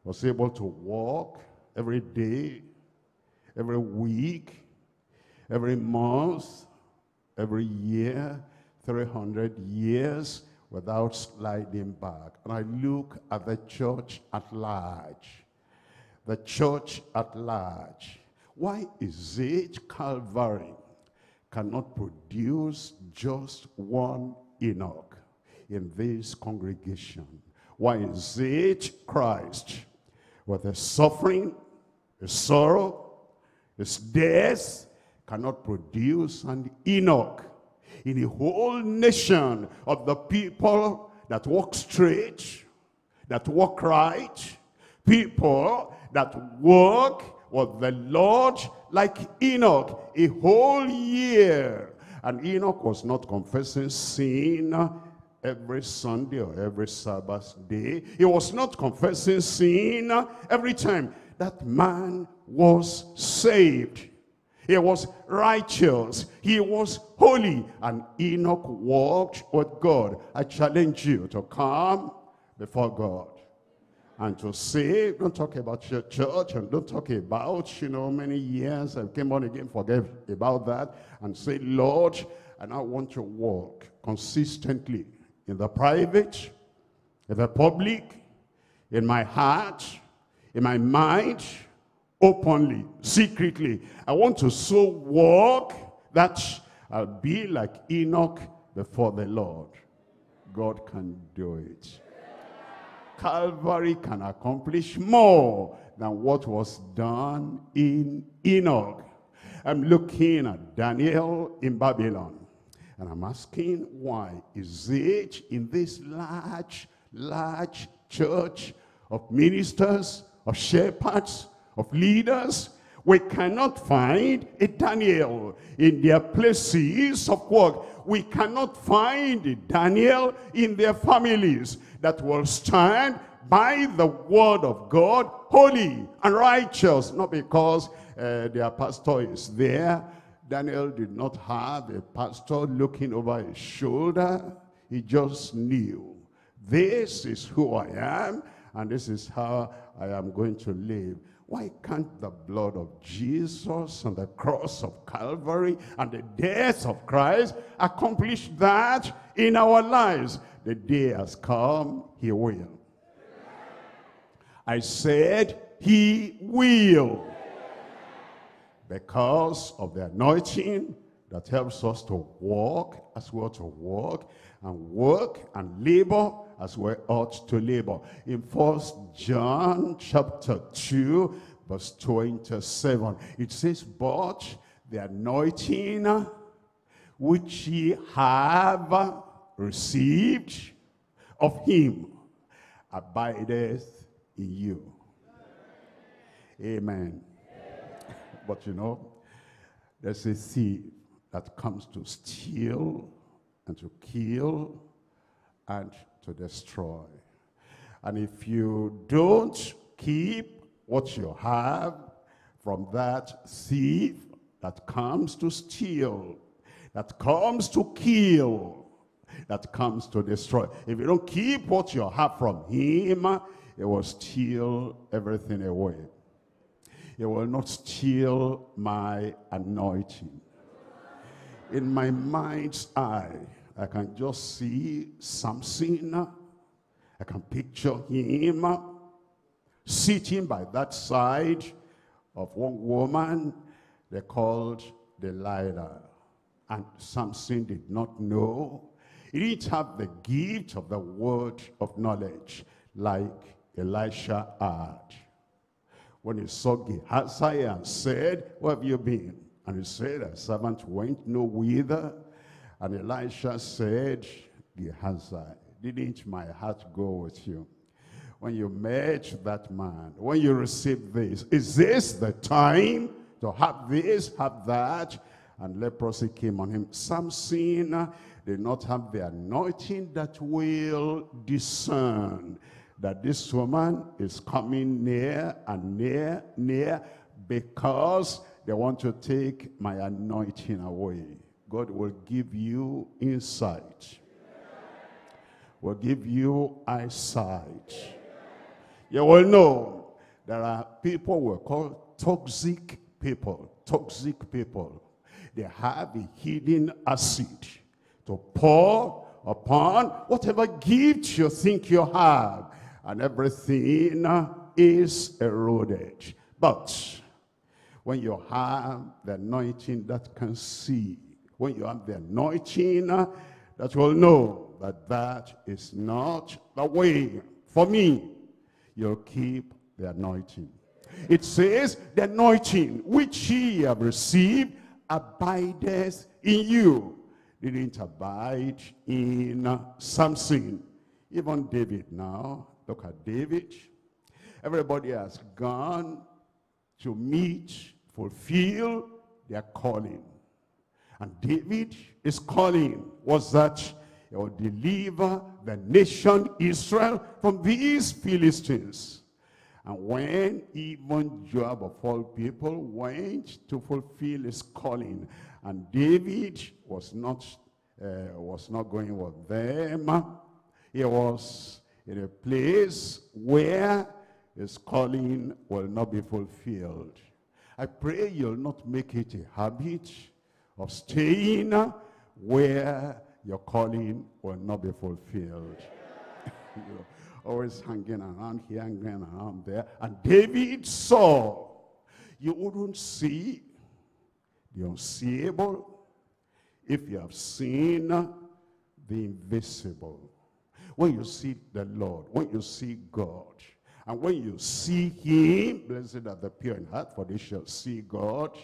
was able to walk every day, every week, every month, every year, 300 years without sliding back. And I look at the church at large. The church at large why is it Calvary cannot produce just one Enoch in this congregation? Why is it Christ with his suffering, his sorrow, his death cannot produce an Enoch in a whole nation of the people that walk straight, that walk right, people that walk was the Lord like Enoch a whole year. And Enoch was not confessing sin every Sunday or every Sabbath day. He was not confessing sin every time. That man was saved. He was righteous. He was holy. And Enoch walked with God. I challenge you to come before God and to say, don't talk about your church and don't talk about, you know, many years I came on again, forget about that and say, Lord, and I want to walk consistently in the private, in the public, in my heart, in my mind, openly, secretly. I want to so walk that I'll be like Enoch before the Lord. God can do it. Calvary can accomplish more than what was done in Enoch. I'm looking at Daniel in Babylon. And I'm asking why is it in this large, large church of ministers, of shepherds, of leaders, we cannot find a Daniel in their places of work. We cannot find a Daniel in their families that will stand by the word of God, holy and righteous, not because uh, their pastor is there. Daniel did not have a pastor looking over his shoulder. He just knew, this is who I am, and this is how I am going to live. Why can't the blood of Jesus and the cross of Calvary and the death of Christ accomplish that in our lives? The day has come, he will. I said, he will. Because of the anointing that helps us to walk as well to walk and work and labor as we ought to labor. In First John chapter 2, verse 27, it says, But the anointing which ye have received of him abideth in you. Amen. But you know, there's a thief that comes to steal and to kill and to destroy. And if you don't keep what you have from that thief that comes to steal, that comes to kill, that comes to destroy. If you don't keep what you have from him, it will steal everything away. It will not steal my anointing. In my mind's eye, I can just see Samson. I can picture him sitting by that side of one woman they called Delilah. And Samson did not know. Didn't have the gift of the word of knowledge like Elisha had. When he saw Gehazi and said, where have you been? And he said, a servant went no whither. And Elisha said, Gehazi, didn't my heart go with you? When you met that man, when you received this, is this the time to have this, have that? And leprosy came on him. Samson did not have the anointing that will discern that this woman is coming near and near, near, because they want to take my anointing away. God will give you insight. Will give you eyesight. You will know there are people we call toxic people. Toxic people. They have a hidden acid to pour upon whatever gift you think you have. And everything is eroded. But when you have the anointing that can see, when you have the anointing that will know that that is not the way for me, you'll keep the anointing. It says, the anointing which ye have received abideth in you. Didn't abide in Samson. Even David now, look at David. Everybody has gone to meet fulfill their calling. And David is calling was that he will deliver the nation Israel from these Philistines. And when even Joab of all people went to fulfill his calling, and David was not, uh, was not going with them, he was in a place where his calling will not be fulfilled. I pray you'll not make it a habit of staying where your calling will not be fulfilled. You're always hanging around here, hanging around there. And David saw. You wouldn't see the unseeable if you have seen the invisible. When you see the Lord, when you see God, and when you see him, blessed are the pure in heart, for they shall see God.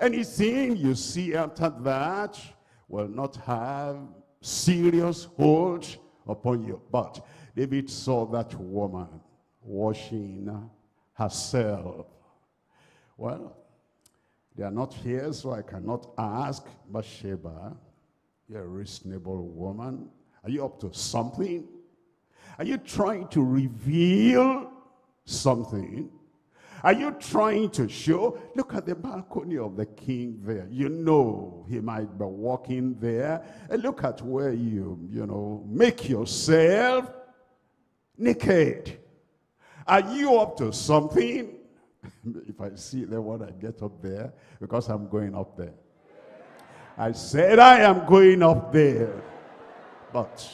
Anything you see after that will not have serious hold upon you. But David saw that woman washing herself. Well, they are not here, so I cannot ask Bathsheba, you're a reasonable woman. Are you up to something? Are you trying to reveal something? Are you trying to show? Look at the balcony of the king there. You know he might be walking there. And look at where you, you know, make yourself naked. Are you up to something? if I see them when I get up there, because I'm going up there. I said I am going up there. But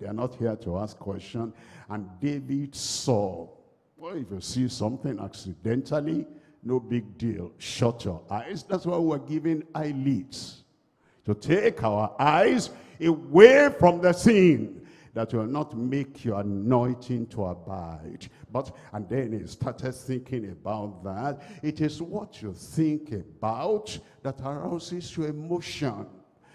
they are not here to ask questions. And David saw. Well, if you see something accidentally, no big deal. Shut your eyes. That's why we're giving eyelids. To take our eyes away from the sin. That will not make your anointing to abide. But, and then he started thinking about that. It is what you think about that arouses your emotion.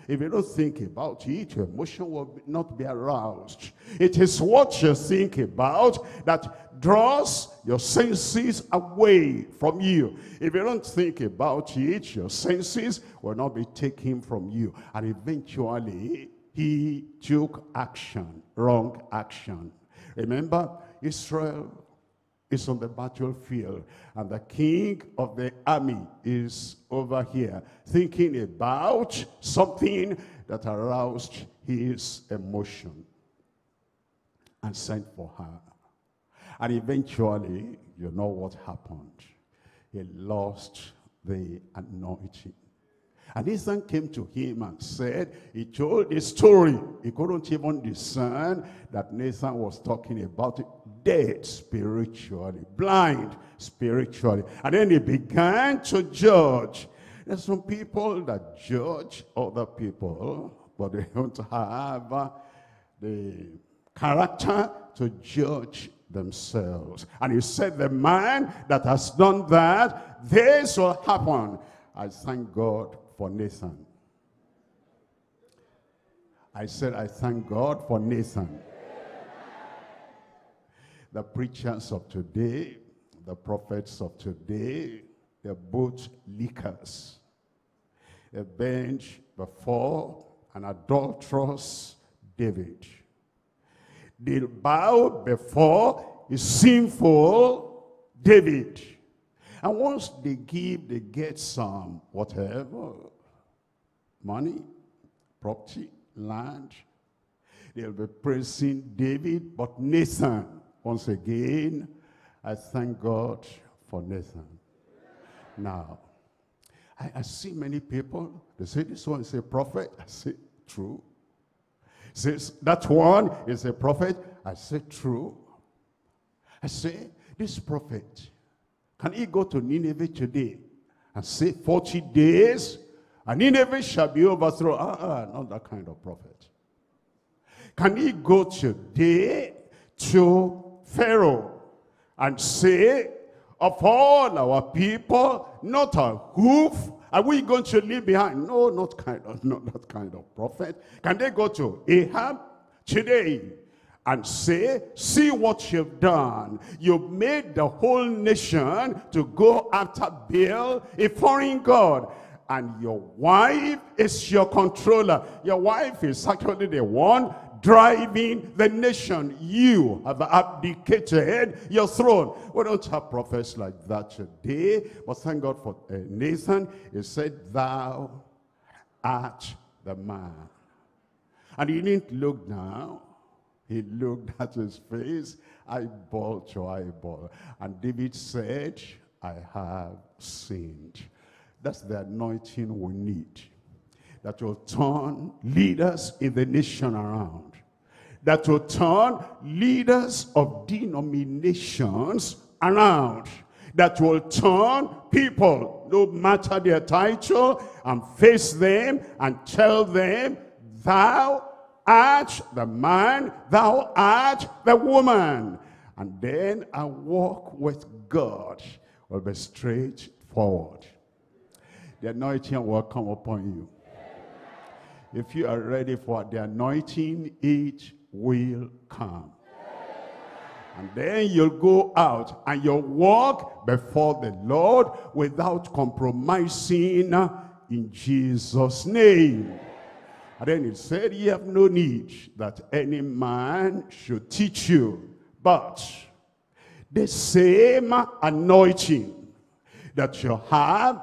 If you don't think about it, your emotion will not be aroused. It is what you think about that draws your senses away from you. If you don't think about it, your senses will not be taken from you. And eventually, he took action, wrong action. Remember, Israel is on the battlefield and the king of the army is over here thinking about something that aroused his emotion and sent for her. And eventually, you know what happened. He lost the anointing. And Nathan came to him and said, he told the story. He couldn't even discern that Nathan was talking about it. Dead spiritually, blind spiritually. And then he began to judge. There's some people that judge other people, but they don't have uh, the character to judge themselves. And he said, the man that has done that, this will happen. I thank God for Nathan. I said, I thank God for Nathan. The preachers of today, the prophets of today, they're both leakers. They bench before an adulterous David. They bow before a sinful David. And once they give, they get some whatever, money, property, land. They'll be praising David, but Nathan, once again, I thank God for Nathan. Now, I, I see many people, they say this one is a prophet. I say, true. Says that one is a prophet. I say, true. I say, this prophet, can he go to Nineveh today and say 40 days and Nineveh shall be overthrown? Ah, ah, not that kind of prophet. Can he go today to Pharaoh and say, of all our people, not a hoof are we going to leave behind? No, not kind of, not that kind of prophet. Can they go to Ahab today and say, see what you've done. You've made the whole nation to go after Baal, a foreign god. And your wife is your controller. Your wife is actually the one driving the nation. You have abdicated your throne. We don't have prophets like that today. But thank God for uh, Nathan. He said, thou art the man. And he didn't look down. He looked at his face, eyeball to eyeball. And David said, I have sinned. That's the anointing we need. That will turn leaders in the nation around. That will turn leaders of denominations around. That will turn people, no matter their title, and face them and tell them, thou art the man, thou art the woman. And then a walk with God will be straightforward. The anointing will come upon you. If you are ready for the anointing, it will come. And then you'll go out and you'll walk before the Lord without compromising in Jesus' name. Then he said, ye have no need that any man should teach you. But the same anointing that you have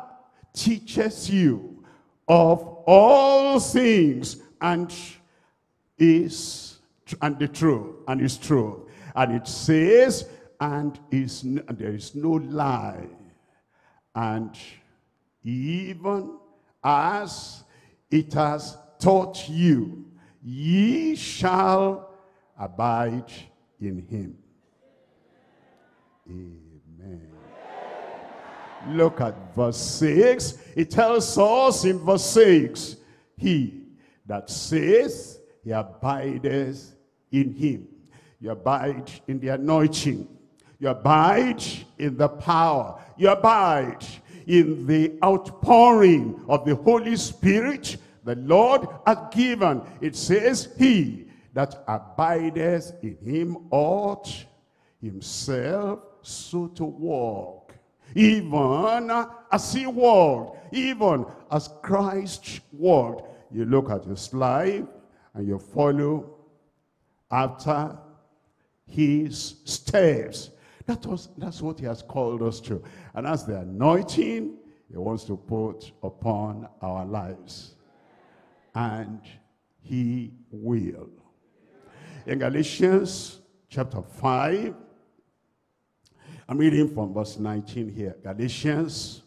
teaches you of all things and is and the truth and is true. And it says, and is and there is no lie. And even as it has taught you, ye shall abide in him. Amen. Look at verse 6. It tells us in verse 6, He that says he abideth in him. You abide in the anointing. You abide in the power. You abide in the outpouring of the Holy Spirit the Lord has given. It says, he that abideth in him ought himself so to walk. Even as he walked, even as Christ walked. You look at his life and you follow after his steps. That was, that's what he has called us to. And that's the anointing he wants to put upon our lives. And he will. In Galatians chapter 5, I'm reading from verse 19 here. Galatians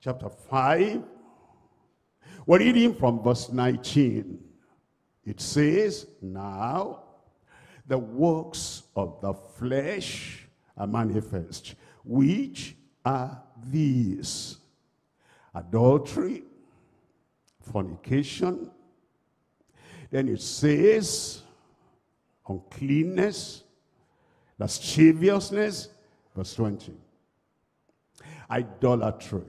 chapter 5. We're reading from verse 19. It says, Now the works of the flesh are manifest, which are these adultery, fornication. Then it says uncleanness, lasciviousness, verse 20. Idolatry.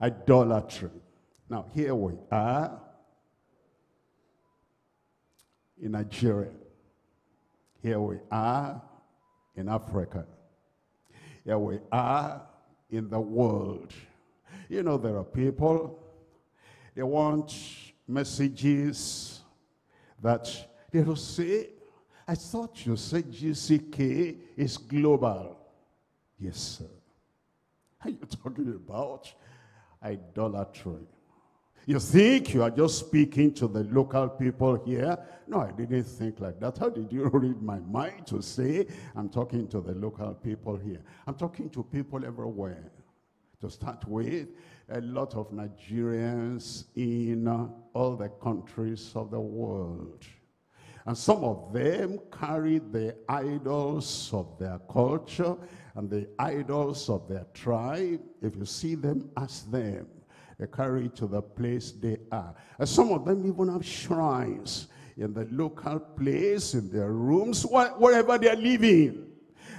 Idolatry. Now here we are in Nigeria. Here we are in Africa. Here we are in the world. You know, there are people, they want messages that they will say, I thought you said GCK is global. Yes, sir. Are you talking about idolatry? You think you are just speaking to the local people here? No, I didn't think like that. How did you read my mind to say I'm talking to the local people here? I'm talking to people everywhere. To start with, a lot of Nigerians in uh, all the countries of the world. And some of them carry the idols of their culture and the idols of their tribe. If you see them, ask them they carry to the place they are. And some of them even have shrines in the local place, in their rooms, wherever they are living.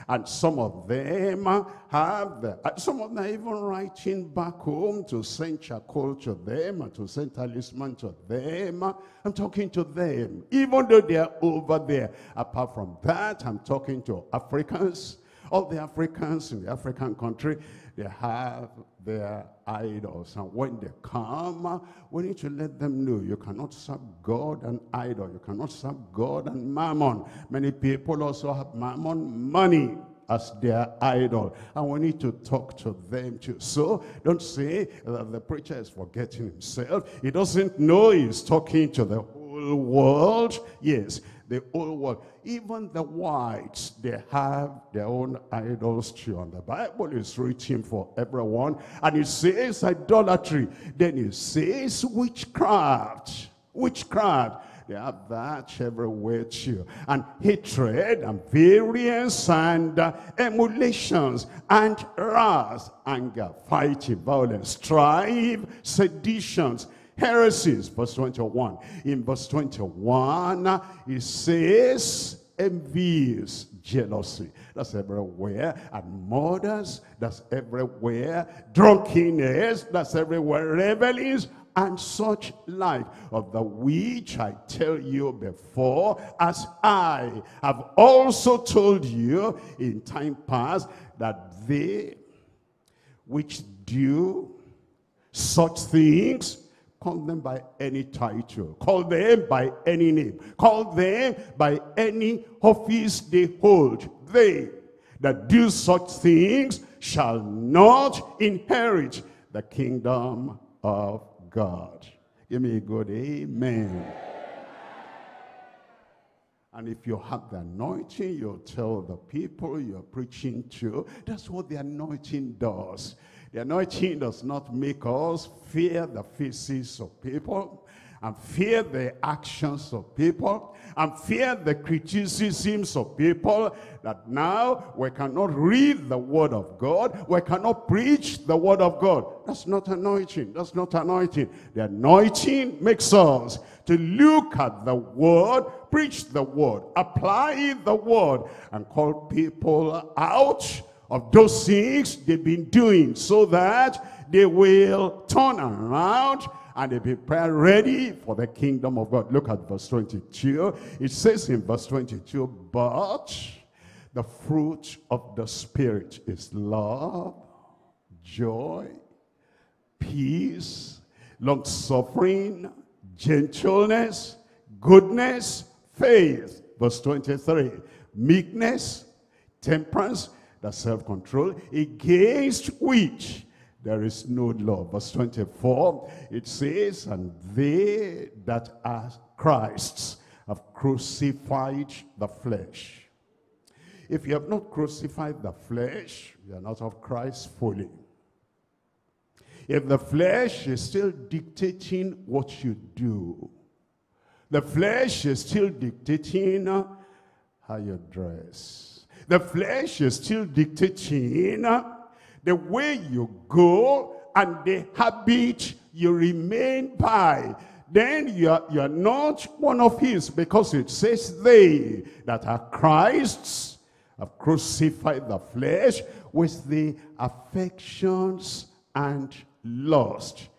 And some of them have, some of them even writing back home to send charcoal to them and to send talisman to them. I'm talking to them, even though they are over there. Apart from that, I'm talking to Africans, all the Africans in the African country, they have their idols. And when they come, we need to let them know you cannot serve God and idol. You cannot serve God and mammon. Many people also have mammon, money as their idol. And we need to talk to them too. So don't say that the preacher is forgetting himself. He doesn't know he's talking to the whole world. Yes, the whole world. Even the whites, they have their own idols too. And the Bible is written for everyone. And it says idolatry. Then it says witchcraft. Witchcraft. They have that everywhere too. And hatred and variance and uh, emulations and wrath, anger, fighting, violence, strife, seditions, heresies, verse 21. In verse 21, it says, envies, jealousy. That's everywhere. And murders, that's everywhere. Drunkenness, that's everywhere. Revelings, and such like of the which I tell you before, as I have also told you in time past, that they which do such things Call them by any title. Call them by any name. Call them by any office they hold. They that do such things shall not inherit the kingdom of God. Give me a good amen. And if you have the anointing, you'll tell the people you're preaching to. That's what the anointing does. The anointing does not make us fear the faces of people and fear the actions of people and fear the criticisms of people that now we cannot read the word of God, we cannot preach the word of God. That's not anointing, that's not anointing. The anointing makes us to look at the word, preach the word, apply the word, and call people out of those things they've been doing so that they will turn around and they prepare ready for the kingdom of God. Look at verse 22. It says in verse 22, but the fruit of the Spirit is love, joy, peace, long-suffering, gentleness, goodness, faith. Verse 23, meekness, temperance, the self-control, against which there is no law. Verse 24, it says, And they that are Christ's have crucified the flesh. If you have not crucified the flesh, you are not of Christ fully. If the flesh is still dictating what you do, the flesh is still dictating how you dress. The flesh is still dictating the way you go and the habit you remain by. Then you are, you are not one of his because it says they that are Christ's have crucified the flesh with the affections and lost.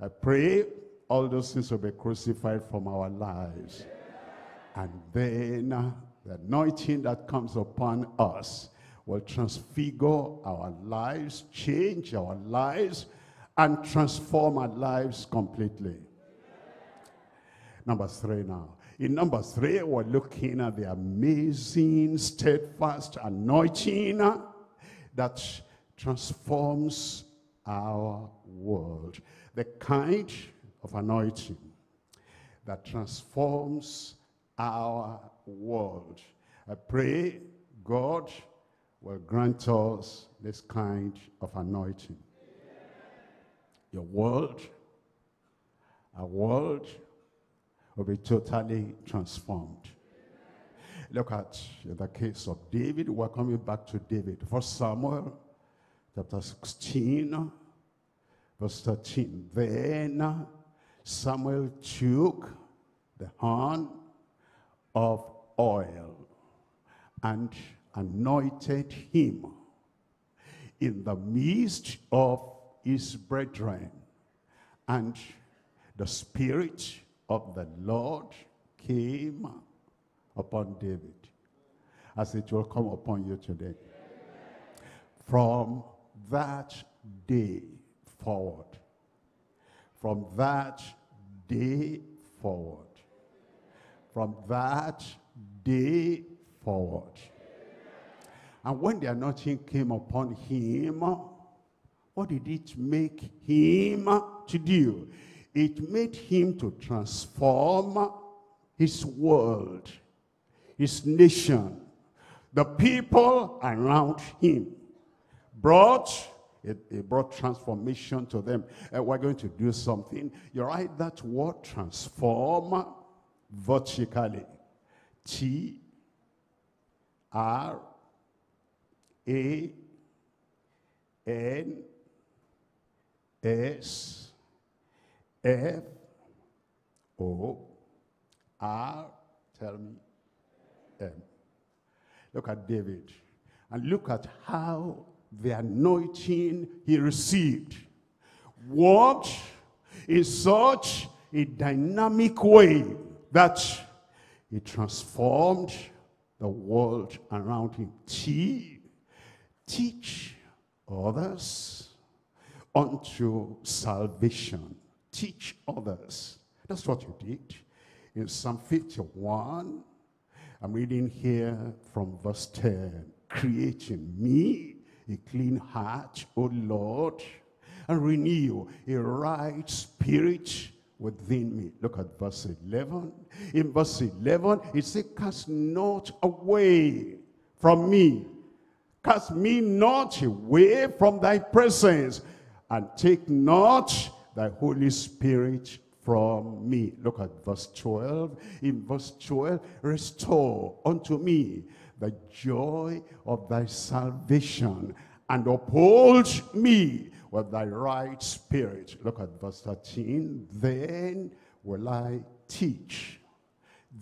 I pray all those things will be crucified from our lives. And then the anointing that comes upon us will transfigure our lives, change our lives, and transform our lives completely. Number three now. In number three, we're looking at the amazing, steadfast anointing that transforms our world. The kind of anointing that transforms our world. I pray God will grant us this kind of anointing. Your world, our world will be totally transformed. Look at the case of David. We're coming back to David. First Samuel chapter 16, verse 13. Then Samuel took the horn of oil and anointed him in the midst of his brethren. And the Spirit of the Lord came upon David, as it will come upon you today. From that day forward, from that day forward, from that day forward. And when the anointing came upon him, what did it make him to do? It made him to transform his world, his nation, the people around him. Brought, it, it brought transformation to them. We're going to do something. You write that word transform vertically. T R A N S F O R, tell me, M. Look at David and look at how the anointing he received worked in such a dynamic way that he transformed the world around him. T, teach others unto salvation teach others. That's what you did. In Psalm 51, I'm reading here from verse 10. Create in me a clean heart, O Lord, and renew a right spirit within me. Look at verse 11. In verse 11, it says, Cast not away from me. Cast me not away from thy presence, and take not thy Holy Spirit from me. Look at verse 12. In verse 12, restore unto me the joy of thy salvation and uphold me with thy right spirit. Look at verse 13. Then will I teach.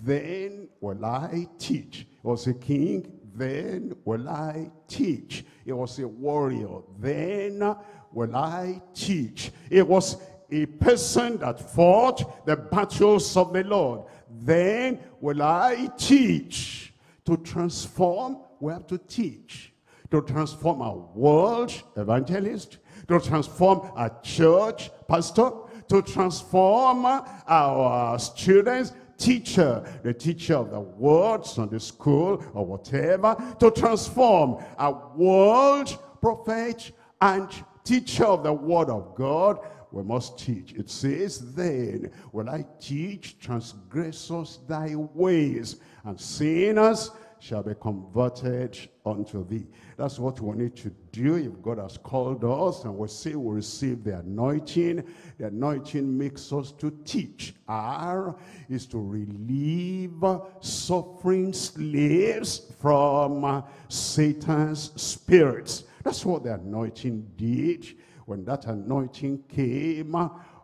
Then will I teach. He was a king, then will I teach. He was a warrior, then will I teach. It was a person that fought the battles of the Lord. Then will I teach. To transform, we have to teach. To transform our world, evangelist. To transform our church, pastor. To transform our students, teacher, the teacher of the word, Sunday school, or whatever. To transform our world, prophet, and teacher of the word of God, we must teach. It says, then will I teach transgressors thy ways, and sinners shall be converted unto thee. That's what we need to do if God has called us and we say we receive the anointing. The anointing makes us to teach. R is to relieve suffering slaves from Satan's spirits. That's what the anointing did when that anointing came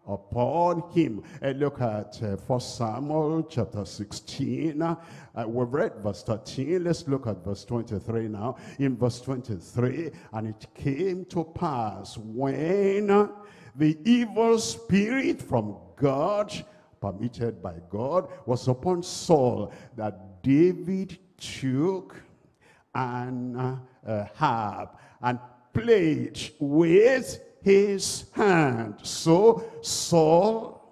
upon him. And look at uh, 1 Samuel chapter 16. Uh, we've read verse 13. Let's look at verse 23 now. In verse 23, and it came to pass when the evil spirit from God, permitted by God, was upon Saul, that David took an uh, harp and played with his hand. So Saul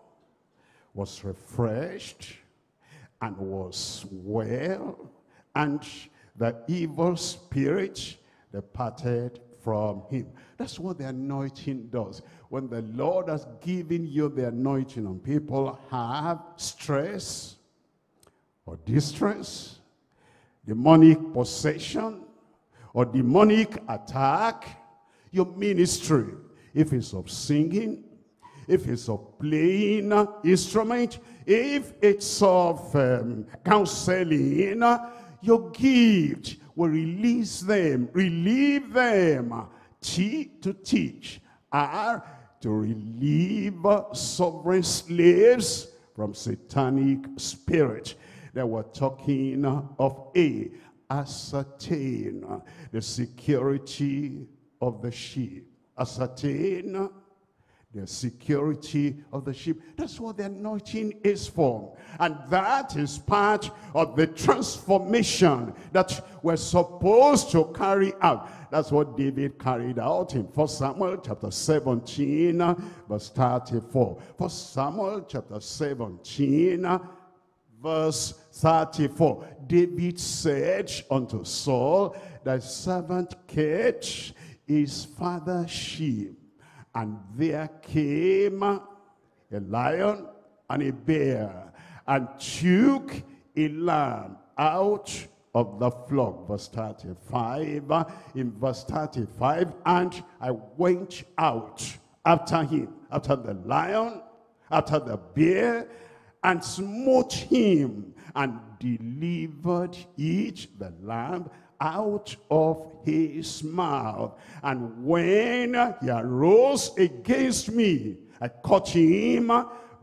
was refreshed and was well, and the evil spirit departed from him. That's what the anointing does. When the Lord has given you the anointing and people have stress or distress, demonic possession or demonic attack, your ministry if it's of singing, if it's of playing instrument, if it's of um, counseling, your gift will release them, relieve them. T to teach, R to relieve sovereign slaves from satanic spirit. They were talking of A, ascertain the security of the sheep ascertain the security of the sheep. That's what the anointing is for. And that is part of the transformation that we're supposed to carry out. That's what David carried out in 1 Samuel chapter 17, verse 34. 1 Samuel chapter 17, verse 34. David said unto Saul, Thy servant catch his father's sheep. And there came a lion and a bear and took a lamb out of the flock. Verse 35. In verse 35, and I went out after him, after the lion, after the bear, and smote him and delivered each the lamb out of his mouth. And when he arose against me, I caught him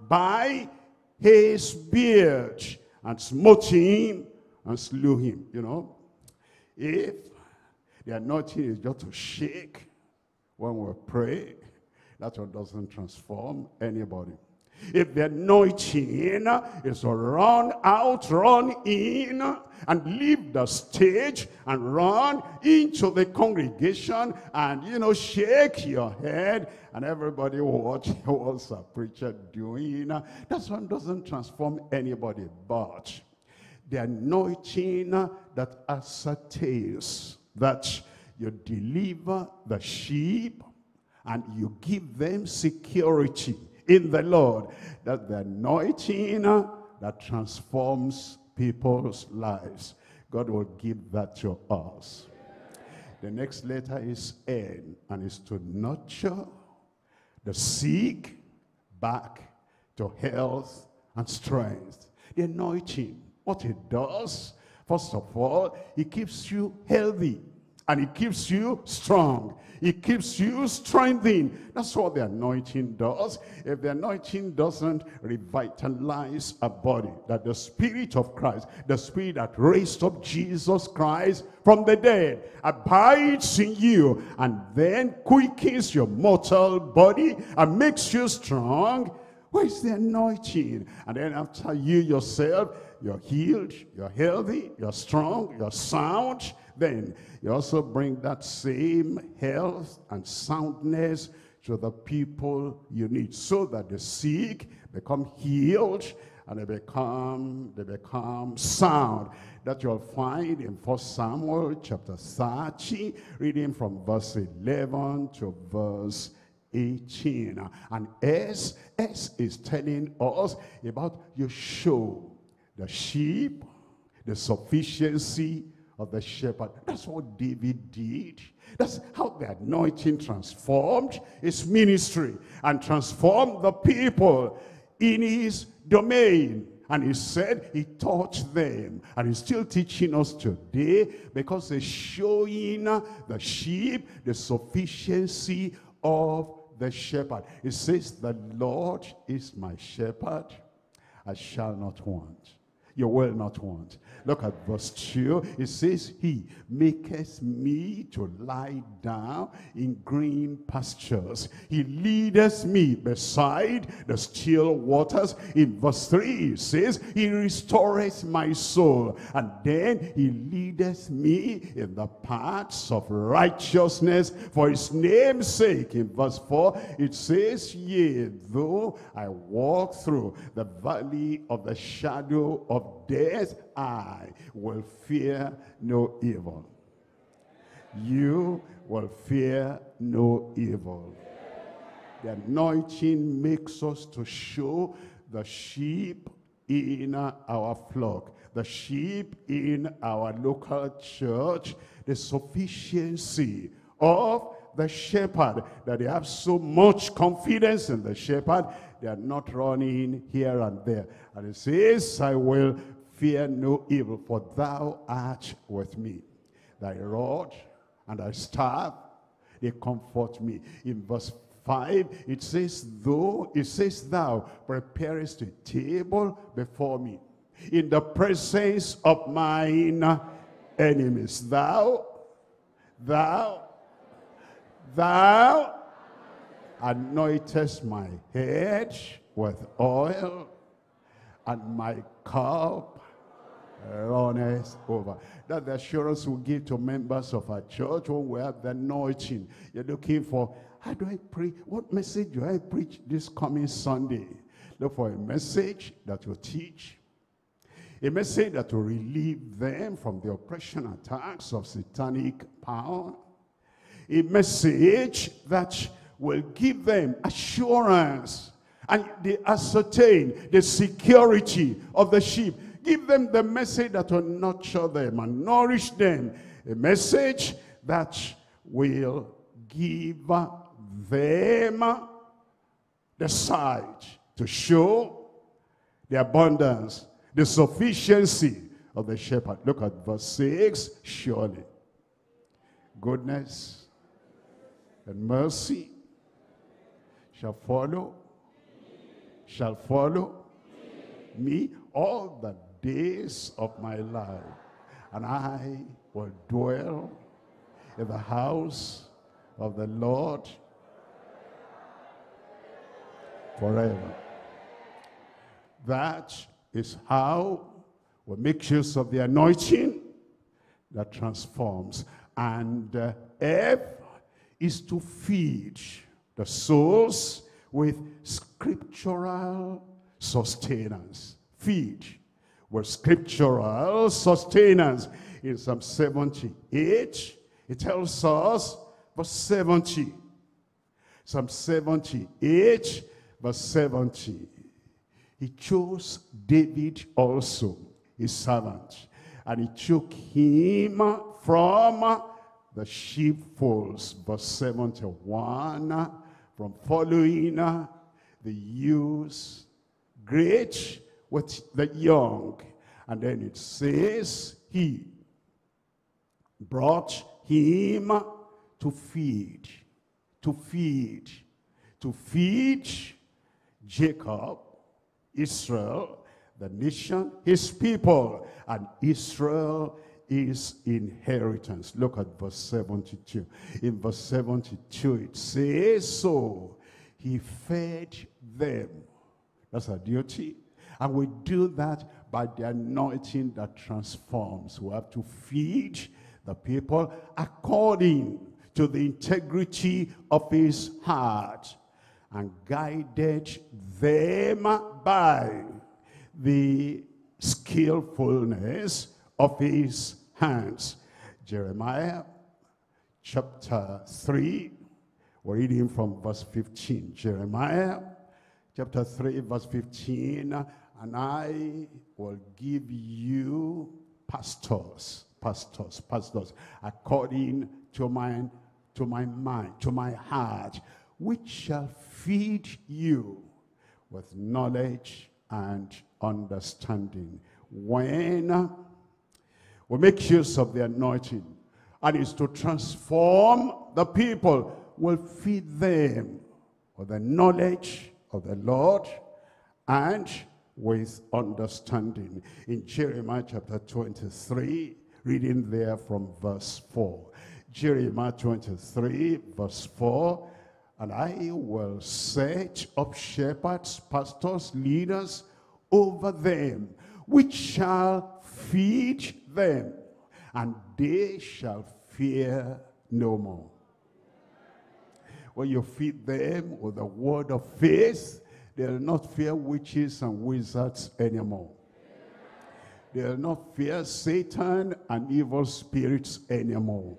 by his beard and smote him and slew him. You know, if the anointing is just to shake when we pray, that one doesn't transform anybody. If the anointing is run out, run in, and leave the stage and run into the congregation and, you know, shake your head and everybody watch what's a preacher doing. That one doesn't transform anybody, but the anointing that ascertains that you deliver the sheep and you give them security in the Lord. That the anointing uh, that transforms people's lives. God will give that to us. The next letter is N, and is to nurture the sick back to health and strength. The anointing, what it does, first of all, it keeps you healthy and it keeps you strong. It keeps you strengthened. That's what the anointing does. If the anointing doesn't revitalize a body, that the Spirit of Christ, the Spirit that raised up Jesus Christ from the dead, abides in you and then quickens your mortal body and makes you strong, where's the anointing? And then after you yourself, you're healed, you're healthy, you're strong, you're sound, then you also bring that same health and soundness to the people you need so that the sick become healed and they become they become sound. That you'll find in first samuel chapter 30 reading from verse 11 to verse 18 and s s is telling us about you show the sheep the sufficiency of the shepherd. That's what David did. That's how the anointing transformed his ministry and transformed the people in his domain. And he said he taught them. And he's still teaching us today because he's showing the sheep the sufficiency of the shepherd. It says, the Lord is my shepherd. I shall not want. You will not want. Look at verse 2. It says, He maketh me to lie down in green pastures. He leadeth me beside the still waters. In verse 3 it says, He restoreth my soul. And then he leadeth me in the paths of righteousness for his name's sake. In verse 4 it says, Yea, though I walk through the valley of the shadow of death, I will fear no evil. You will fear no evil. The anointing makes us to show the sheep in our flock, the sheep in our local church, the sufficiency of the shepherd, that they have so much confidence in the shepherd, they are not running here and there. And it says, I will fear no evil, for thou art with me. Thy rod and thy staff, they comfort me. In verse 5, it says, though, it says, thou preparest a table before me in the presence of mine enemies. Thou, thou, thou anointest my head with oil and my cup runneth over. That's the assurance we give to members of our church when we have the anointing. You're looking for, how do I preach? What message do I preach this coming Sunday? Look for a message that will teach. A message that will relieve them from the oppression attacks of satanic power. A message that will give them assurance and they ascertain the security of the sheep Give them the message that will nurture them and nourish them. A message that will give them the sight to show the abundance, the sufficiency of the shepherd. Look at verse 6. Surely, goodness and mercy shall follow, shall follow me all the days of my life, and I will dwell in the house of the Lord forever. That is how we make use of the anointing that transforms. And uh, F is to feed the souls with scriptural sustenance. Feed with scriptural sustenance. In Psalm 78, it tells us, verse 70. Psalm 78, verse 70. He chose David also, his servant, and he took him from the sheepfolds, verse 71, from following the ewes, great with the young. And then it says, he brought him to feed, to feed, to feed Jacob, Israel, the nation, his people, and Israel is inheritance. Look at verse 72. In verse 72 it says, So he fed them. That's our duty. And we do that by the anointing that transforms. We have to feed the people according to the integrity of his heart and guided them by the skillfulness of his hands. Jeremiah chapter 3, we're reading from verse 15. Jeremiah chapter 3, verse 15. And I will give you pastors, pastors, pastors, according to my, to my mind, to my heart, which shall feed you with knowledge and understanding. When we make use of the anointing, and is to transform the people, will feed them with the knowledge of the Lord and with understanding. In Jeremiah chapter 23, reading there from verse 4. Jeremiah 23, verse 4. And I will set up shepherds, pastors, leaders over them, which shall feed them, and they shall fear no more. When you feed them with the word of faith, they'll not fear witches and wizards anymore. They'll not fear Satan and evil spirits anymore.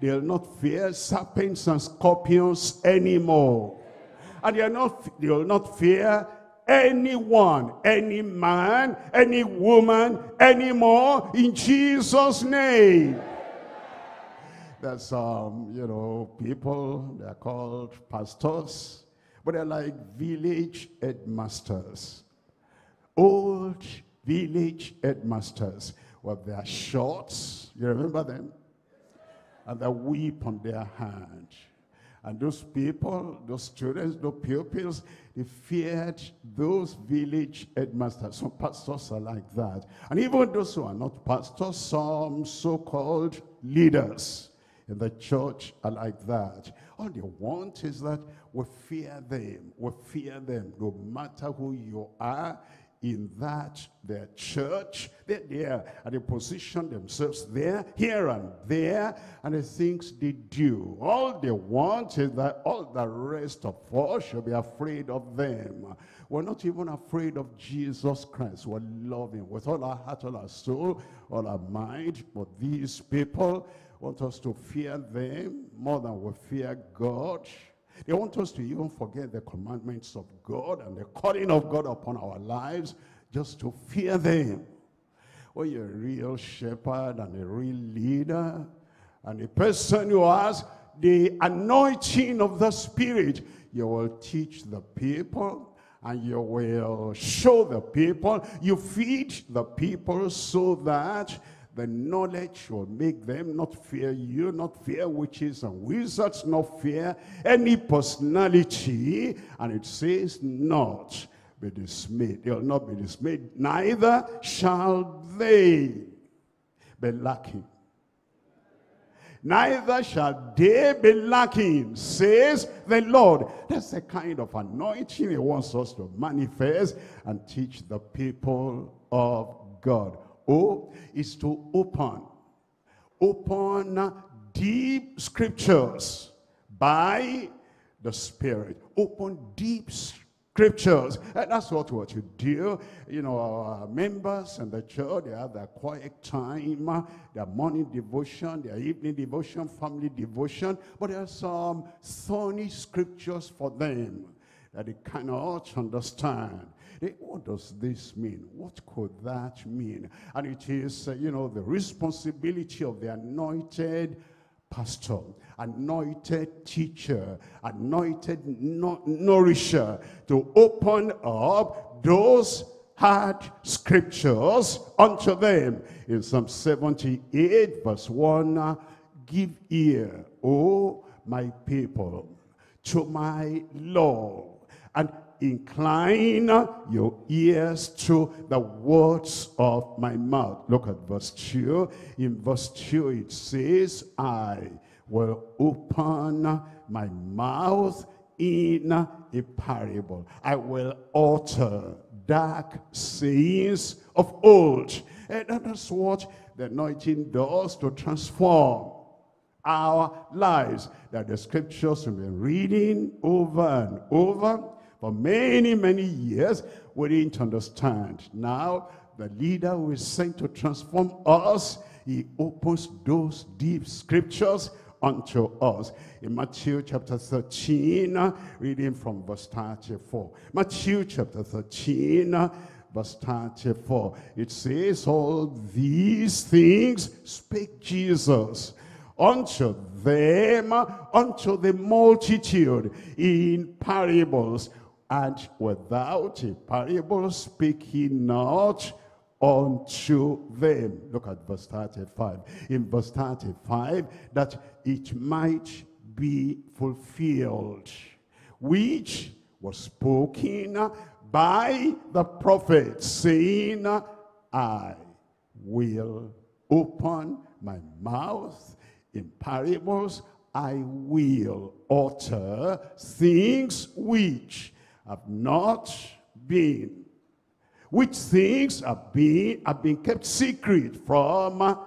They'll not fear serpents and scorpions anymore. And they'll not, they'll not fear anyone, any man, any woman anymore in Jesus' name. There's um, you know, people, they're called pastors, but they're like village headmasters. Old village headmasters with their shorts. You remember them? and the whip on their hand. And those people, those students, those pupils, they feared those village headmasters. Some pastors are like that. And even those who are not pastors, some so-called leaders in the church are like that. All they want is that we fear them. We fear them. No matter who you are, in that their church. They're there and they position themselves there, here and there, and the things they do. All they want is that all the rest of us should be afraid of them. We're not even afraid of Jesus Christ. We're loving with all our heart, all our soul, all our mind. But these people want us to fear them more than we fear God. They want us to even forget the commandments of God and the calling of God upon our lives just to fear them. Well, you're a real shepherd and a real leader and a person who has the anointing of the Spirit. You will teach the people and you will show the people. You feed the people so that the knowledge will make them not fear you, not fear witches and wizards, not fear any personality. And it says not be dismayed. They will not be dismayed. Neither shall they be lacking. Neither shall they be lacking, says the Lord. That's the kind of anointing he wants us to manifest and teach the people of God. O is to open. Open deep scriptures by the Spirit. Open deep scriptures. And that's what, what you do. You know, our members and the church, they have their quiet time, uh, their morning devotion, their evening devotion, family devotion. But there are some thorny scriptures for them that they cannot understand. What does this mean? What could that mean? And it is, uh, you know, the responsibility of the anointed pastor, anointed teacher, anointed no nourisher to open up those hard scriptures unto them. In Psalm 78 verse 1, give ear, O my people, to my law, and incline your ears to the words of my mouth. Look at verse 2. In verse 2 it says, I will open my mouth in a parable. I will utter dark sayings of old. And that's what the anointing does to transform our lives. That the scriptures we've been reading over and over for many, many years, we didn't understand. Now, the leader who is sent to transform us, he opens those deep scriptures unto us. In Matthew chapter 13, reading from verse 34. Matthew chapter 13, verse 34. It says, all these things spake Jesus unto them, unto the multitude in parables, and without a parable speak he not unto them. Look at verse 35. In verse 35, that it might be fulfilled, which was spoken by the prophet, saying, I will open my mouth in parables, I will utter things which have not been which things have been, have been kept secret from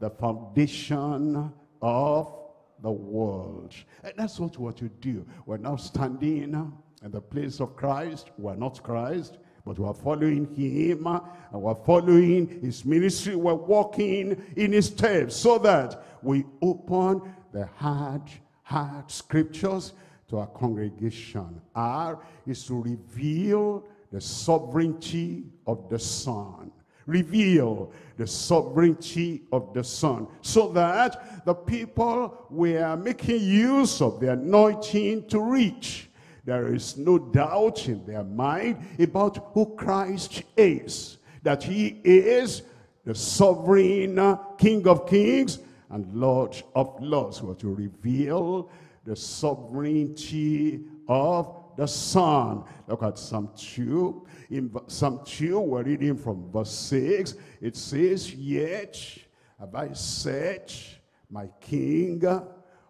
the foundation of the world. And that's what we want to do. We're now standing in the place of Christ. We're not Christ, but we're following him and we're following his ministry. We're walking in his steps so that we open the hard, hard scriptures to our congregation. R is to reveal the sovereignty of the Son. Reveal the sovereignty of the Son. So that the people were making use of the anointing to reach. There is no doubt in their mind about who Christ is. That he is the sovereign King of kings and Lord of lords. Were to reveal the sovereignty of the Son. Look at Psalm 2. In Psalm 2, we're reading from verse 6. It says, Yet have I set my King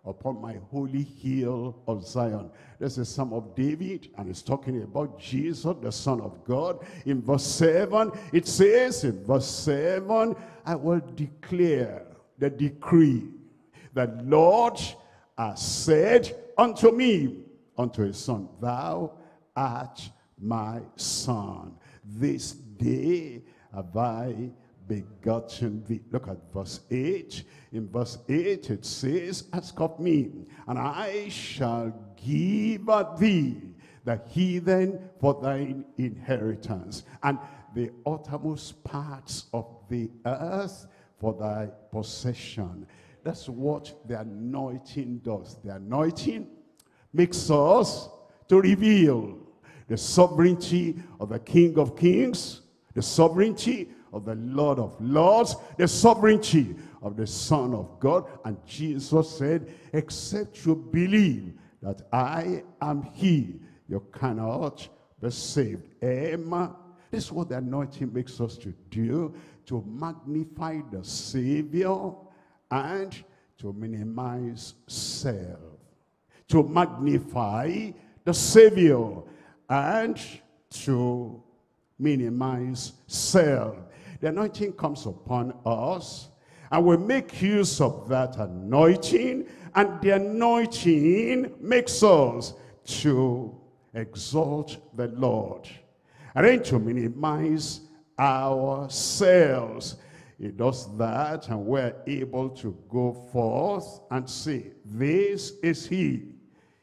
upon my holy hill of Zion. This is Psalm of David, and it's talking about Jesus, the Son of God. In verse 7, it says, in verse 7, I will declare the decree. The Lord has said unto me, unto his son, Thou art my son. This day have I begotten thee. Look at verse 8. In verse 8 it says, Ask of me, and I shall give thee the heathen for thine inheritance, and the uttermost parts of the earth for thy possession. That's what the anointing does. The anointing makes us to reveal the sovereignty of the King of Kings, the sovereignty of the Lord of Lords, the sovereignty of the Son of God. And Jesus said, except you believe that I am he, you cannot be saved. Emma, this is what the anointing makes us to do, to magnify the Savior and to minimize self to magnify the Savior and to minimize self. The anointing comes upon us and we make use of that anointing and the anointing makes us to exalt the Lord and then to minimize ourselves. It does that and we're able to go forth and say, this is he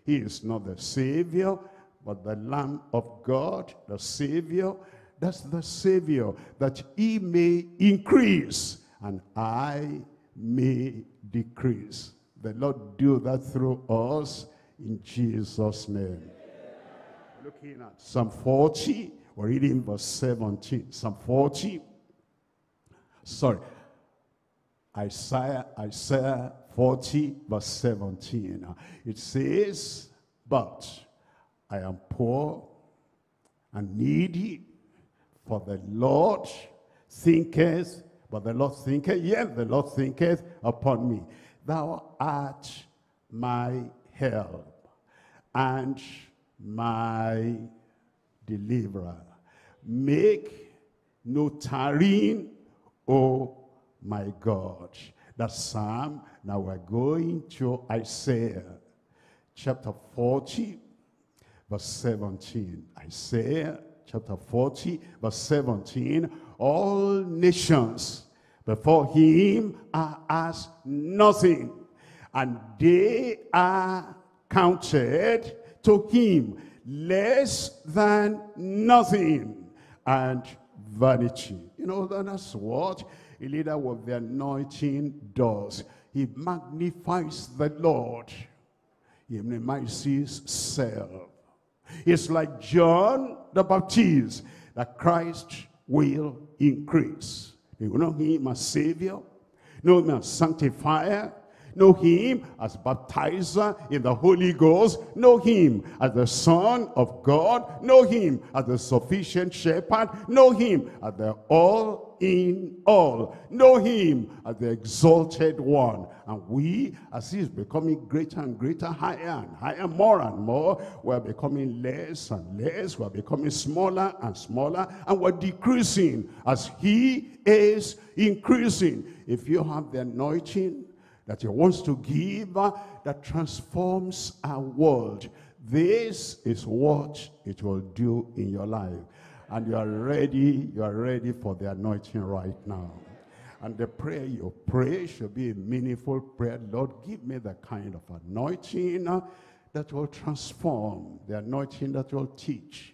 he is not the Savior, but the Lamb of God, the Savior. That's the Savior, that he may increase and I may decrease. The Lord do that through us in Jesus' name. Looking at Psalm 40, we're reading verse 17. Psalm 40, sorry, Isaiah, Isaiah 40 verse 17. It says, But I am poor and needy, for the Lord thinketh, but the Lord thinketh, yes, the Lord thinketh upon me. Thou art my help and my deliverer. Make no tarrying, O my God. That psalm, now we're going to Isaiah chapter 40, verse 17. Isaiah chapter 40, verse 17. All nations before him are as nothing, and they are counted to him less than nothing and vanity. You know, that's what a leader with the anointing does. He magnifies the Lord. He minimizes self. It's like John the Baptist that Christ will increase. You know him as Savior, know him as Sanctifier, know him as baptizer in the Holy Ghost, know him as the Son of God, know him as the sufficient shepherd, know him as the all in all, know him as the exalted one. And we, as he is becoming greater and greater, higher and higher, more and more, we're becoming less and less, we're becoming smaller and smaller, and we're decreasing as he is increasing. If you have the anointing, that he wants to give uh, that transforms our world. This is what it will do in your life. And you are ready, you are ready for the anointing right now. And the prayer you pray should be a meaningful prayer. Lord, give me the kind of anointing uh, that will transform, the anointing that will teach,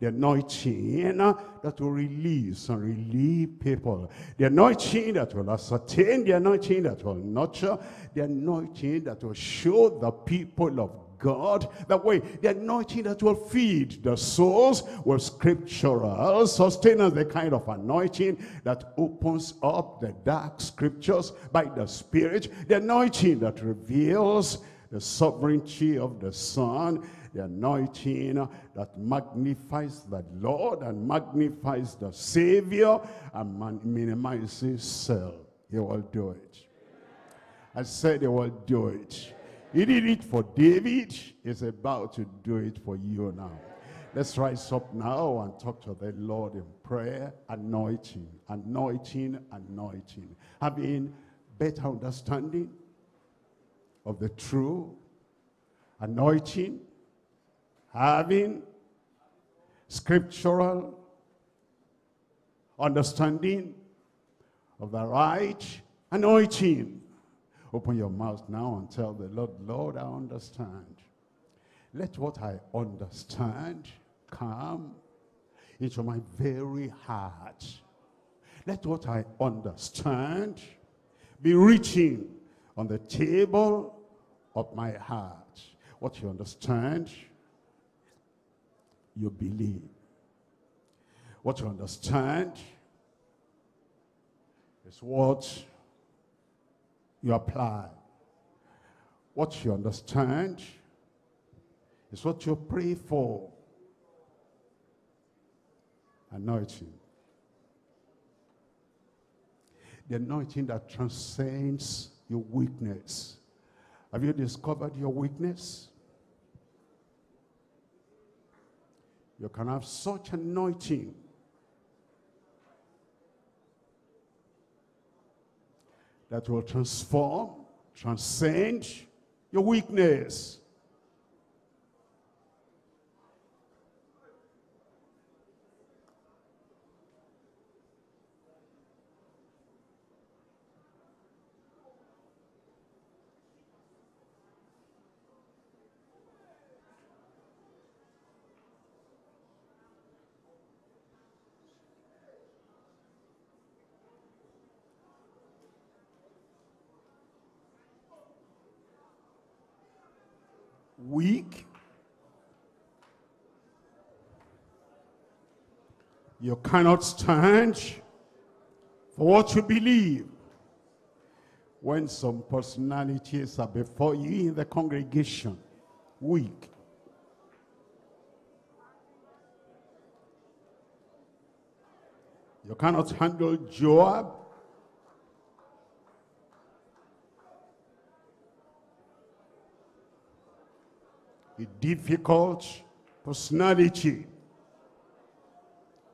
the anointing uh, that will release and relieve people. The anointing that will ascertain, the anointing that will nurture, the anointing that will show the people of God that way. The anointing that will feed the souls with scriptural sustenance, the kind of anointing that opens up the dark scriptures by the Spirit, the anointing that reveals the sovereignty of the Son, the anointing that magnifies the Lord and magnifies the Savior and minimizes self. He will do it. I said he will do it. He did it for David. He's about to do it for you now. Let's rise up now and talk to the Lord in prayer. Anointing, anointing, anointing. Having better understanding of the true anointing having scriptural understanding of the right anointing. Open your mouth now and tell the Lord, Lord, I understand. Let what I understand come into my very heart. Let what I understand be written on the table of my heart. What you understand you believe. What you understand is what you apply. What you understand is what you pray for. Anointing. The anointing that transcends your weakness. Have you discovered your weakness? You can have such anointing that will transform, transcend your weakness. Weak. You cannot stand for what you believe. when some personalities are before you in the congregation, weak. You cannot handle Joab. A difficult personality.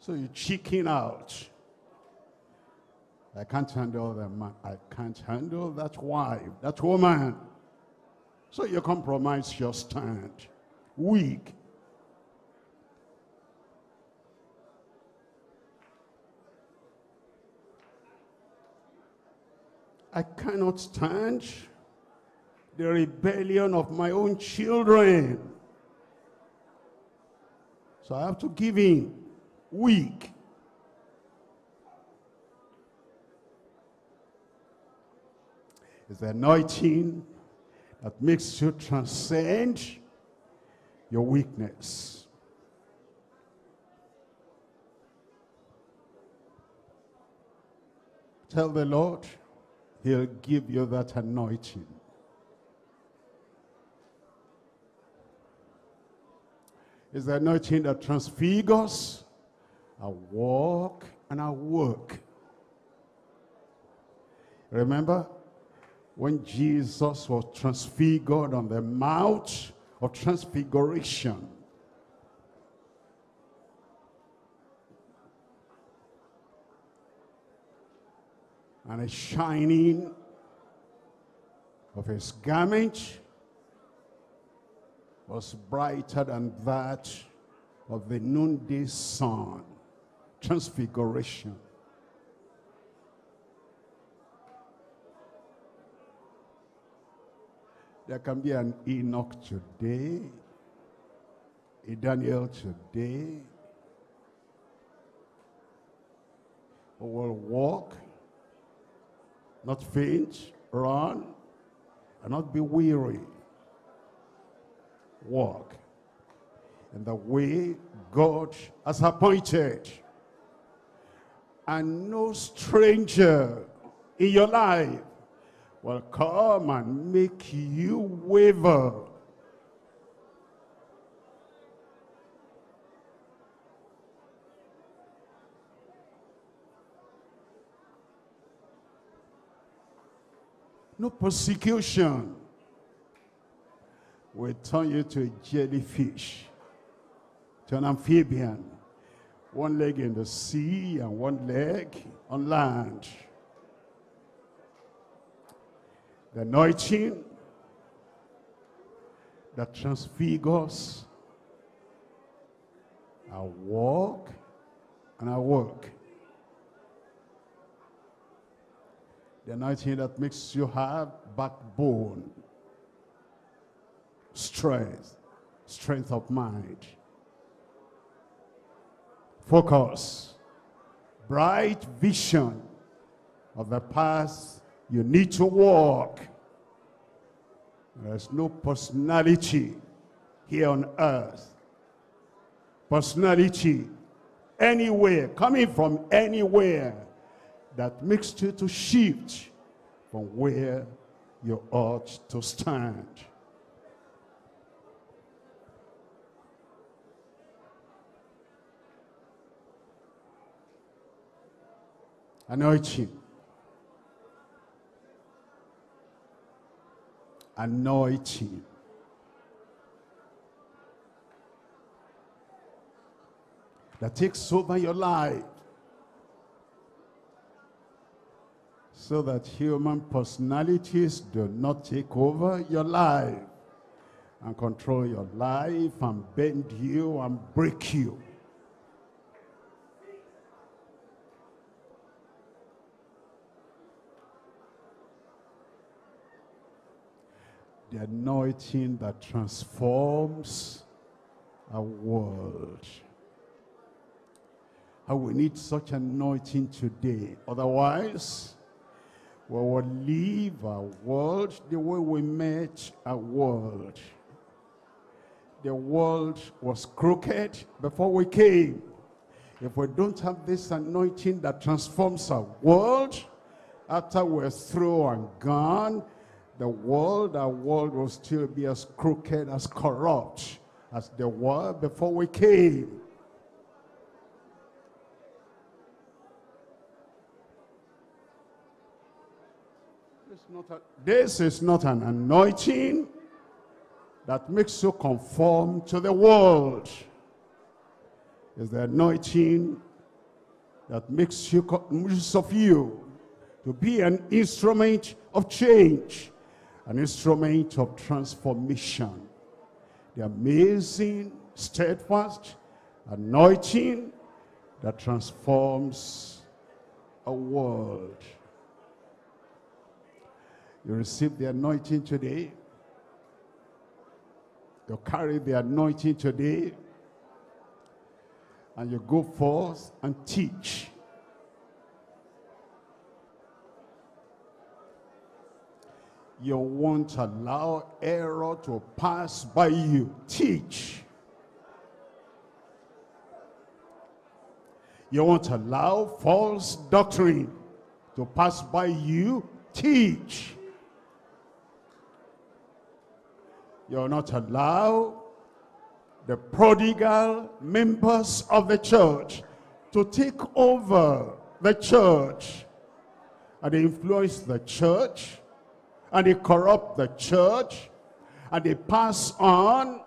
So you chicken out. I can't handle that man. I can't handle that wife, that woman. So you compromise your stand. Weak. I cannot stand the rebellion of my own children. So I have to give in. Weak. It's the anointing that makes you transcend your weakness. Tell the Lord, he'll give you that anointing. It's the anointing that transfigures our walk and our work. Remember, when Jesus was transfigured on the Mount of Transfiguration. And a shining of his garment was brighter than that of the noonday sun. Transfiguration. There can be an Enoch today, a Daniel today, who will walk, not faint, run, and not be weary. Walk in the way God has appointed. And no stranger in your life will come and make you waver. No persecution will turn you to a jellyfish, to an amphibian. One leg in the sea and one leg on land. The anointing that transfigures our walk and our work. The anointing that makes you have backbone, strength, strength of mind, focus, bright vision of the path you need to walk. There's no personality here on earth. Personality anywhere, coming from anywhere, that makes you to shift from where you ought to stand. Anointing anointing. That takes over your life. So that human personalities do not take over your life and control your life and bend you and break you. The anointing that transforms our world. And we need such anointing today. Otherwise, we will leave our world the way we met our world. The world was crooked before we came. If we don't have this anointing that transforms our world, After we're through and gone, the world, our world will still be as crooked, as corrupt as the world before we came. A, this is not an anointing that makes you conform to the world. It's the anointing that makes you use of you to be an instrument of change, an instrument of transformation. The amazing, steadfast anointing that transforms a world. You receive the anointing today. You carry the anointing today. And you go forth and teach. You won't allow error to pass by you. Teach. You won't allow false doctrine to pass by you. Teach. You'll not allow the prodigal members of the church to take over the church and influence the church and they corrupt the church and they pass on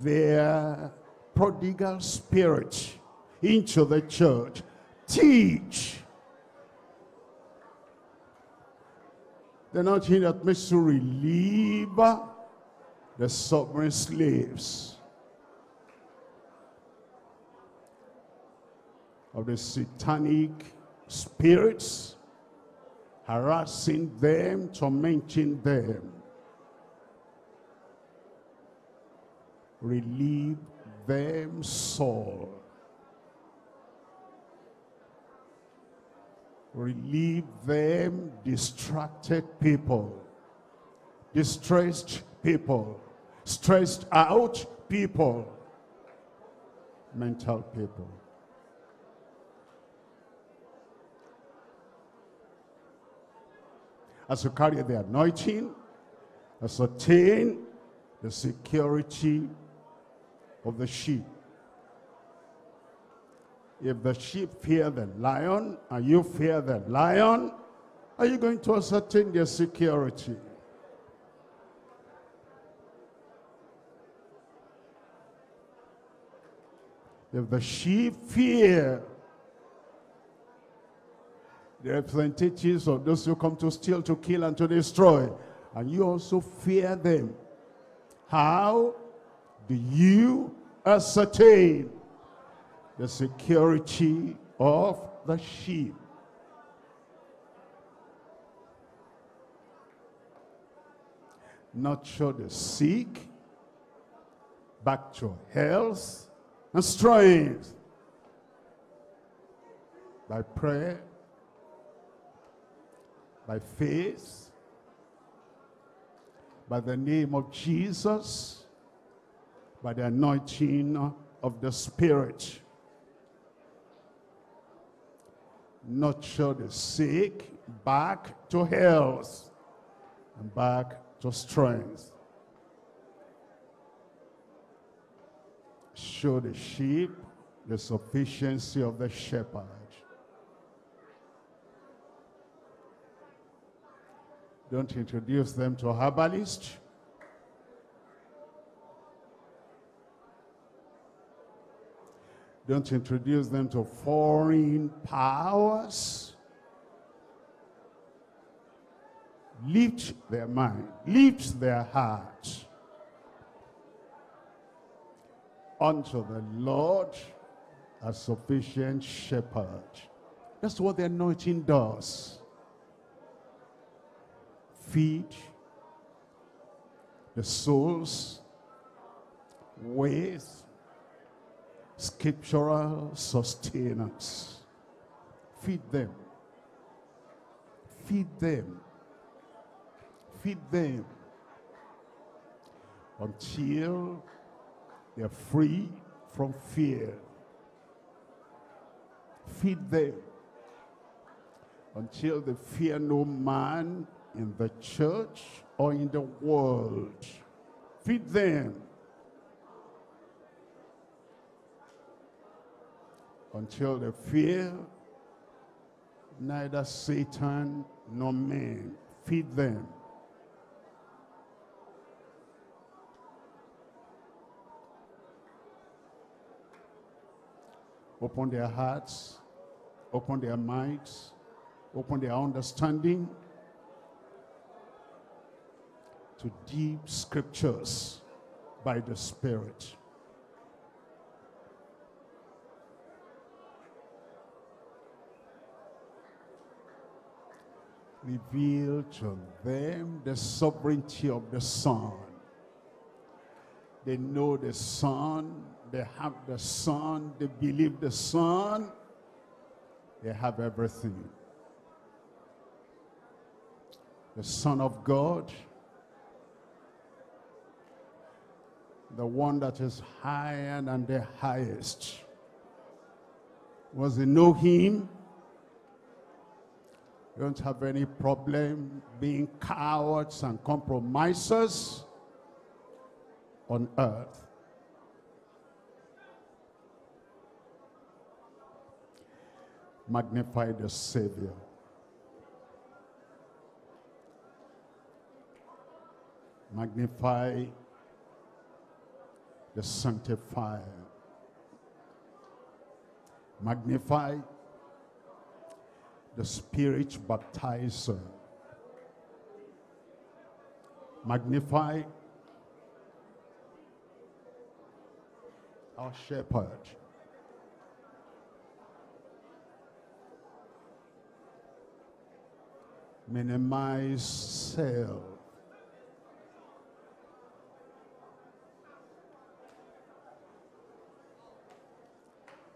their prodigal spirit into the church. Teach. They're not here that makes you relieve the sovereign slaves of the satanic spirits harassing them, tormenting them. Relieve them, Saul. Relieve them, distracted people, distressed people, stressed out people, mental people. As you carry the anointing, ascertain the security of the sheep. If the sheep fear the lion and you fear the lion, are you going to ascertain their security? If the sheep fear the representatives of those who come to steal, to kill, and to destroy, and you also fear them, how do you ascertain the security of the sheep? Nurture the sick back to health and strength by prayer, by faith, by the name of Jesus, by the anointing of the Spirit. Nurture the sick back to health and back to strength. show the sheep the sufficiency of the shepherd. Don't introduce them to a herbalist. Don't introduce them to foreign powers. Lift their mind, lift their heart unto the Lord a sufficient shepherd. That's what the anointing does. Feed the souls with scriptural sustenance. Feed them. Feed them. Feed them until they're free from fear. Feed them until they fear no man in the church or in the world. Feed them until they fear neither Satan nor man. Feed them. Open their hearts, open their minds, open their understanding to deep scriptures by the Spirit. Reveal to them the sovereignty of the Son. They know the Son, they have the Son, they believe the Son, they have everything. The Son of God, the one that is higher than the highest. Was they know him? You don't have any problem being cowards and compromisers on earth. Magnify the Savior. Magnify the sanctifier. Magnify the spirit baptizer. Magnify our shepherd. Minimize self.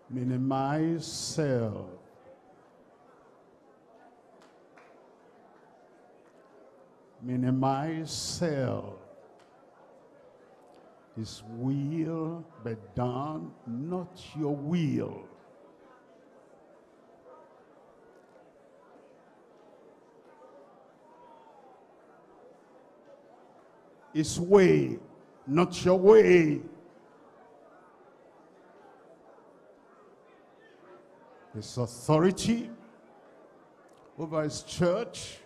Minimize self. minimize self. His will be done, not your will. His way, not your way. His authority over his church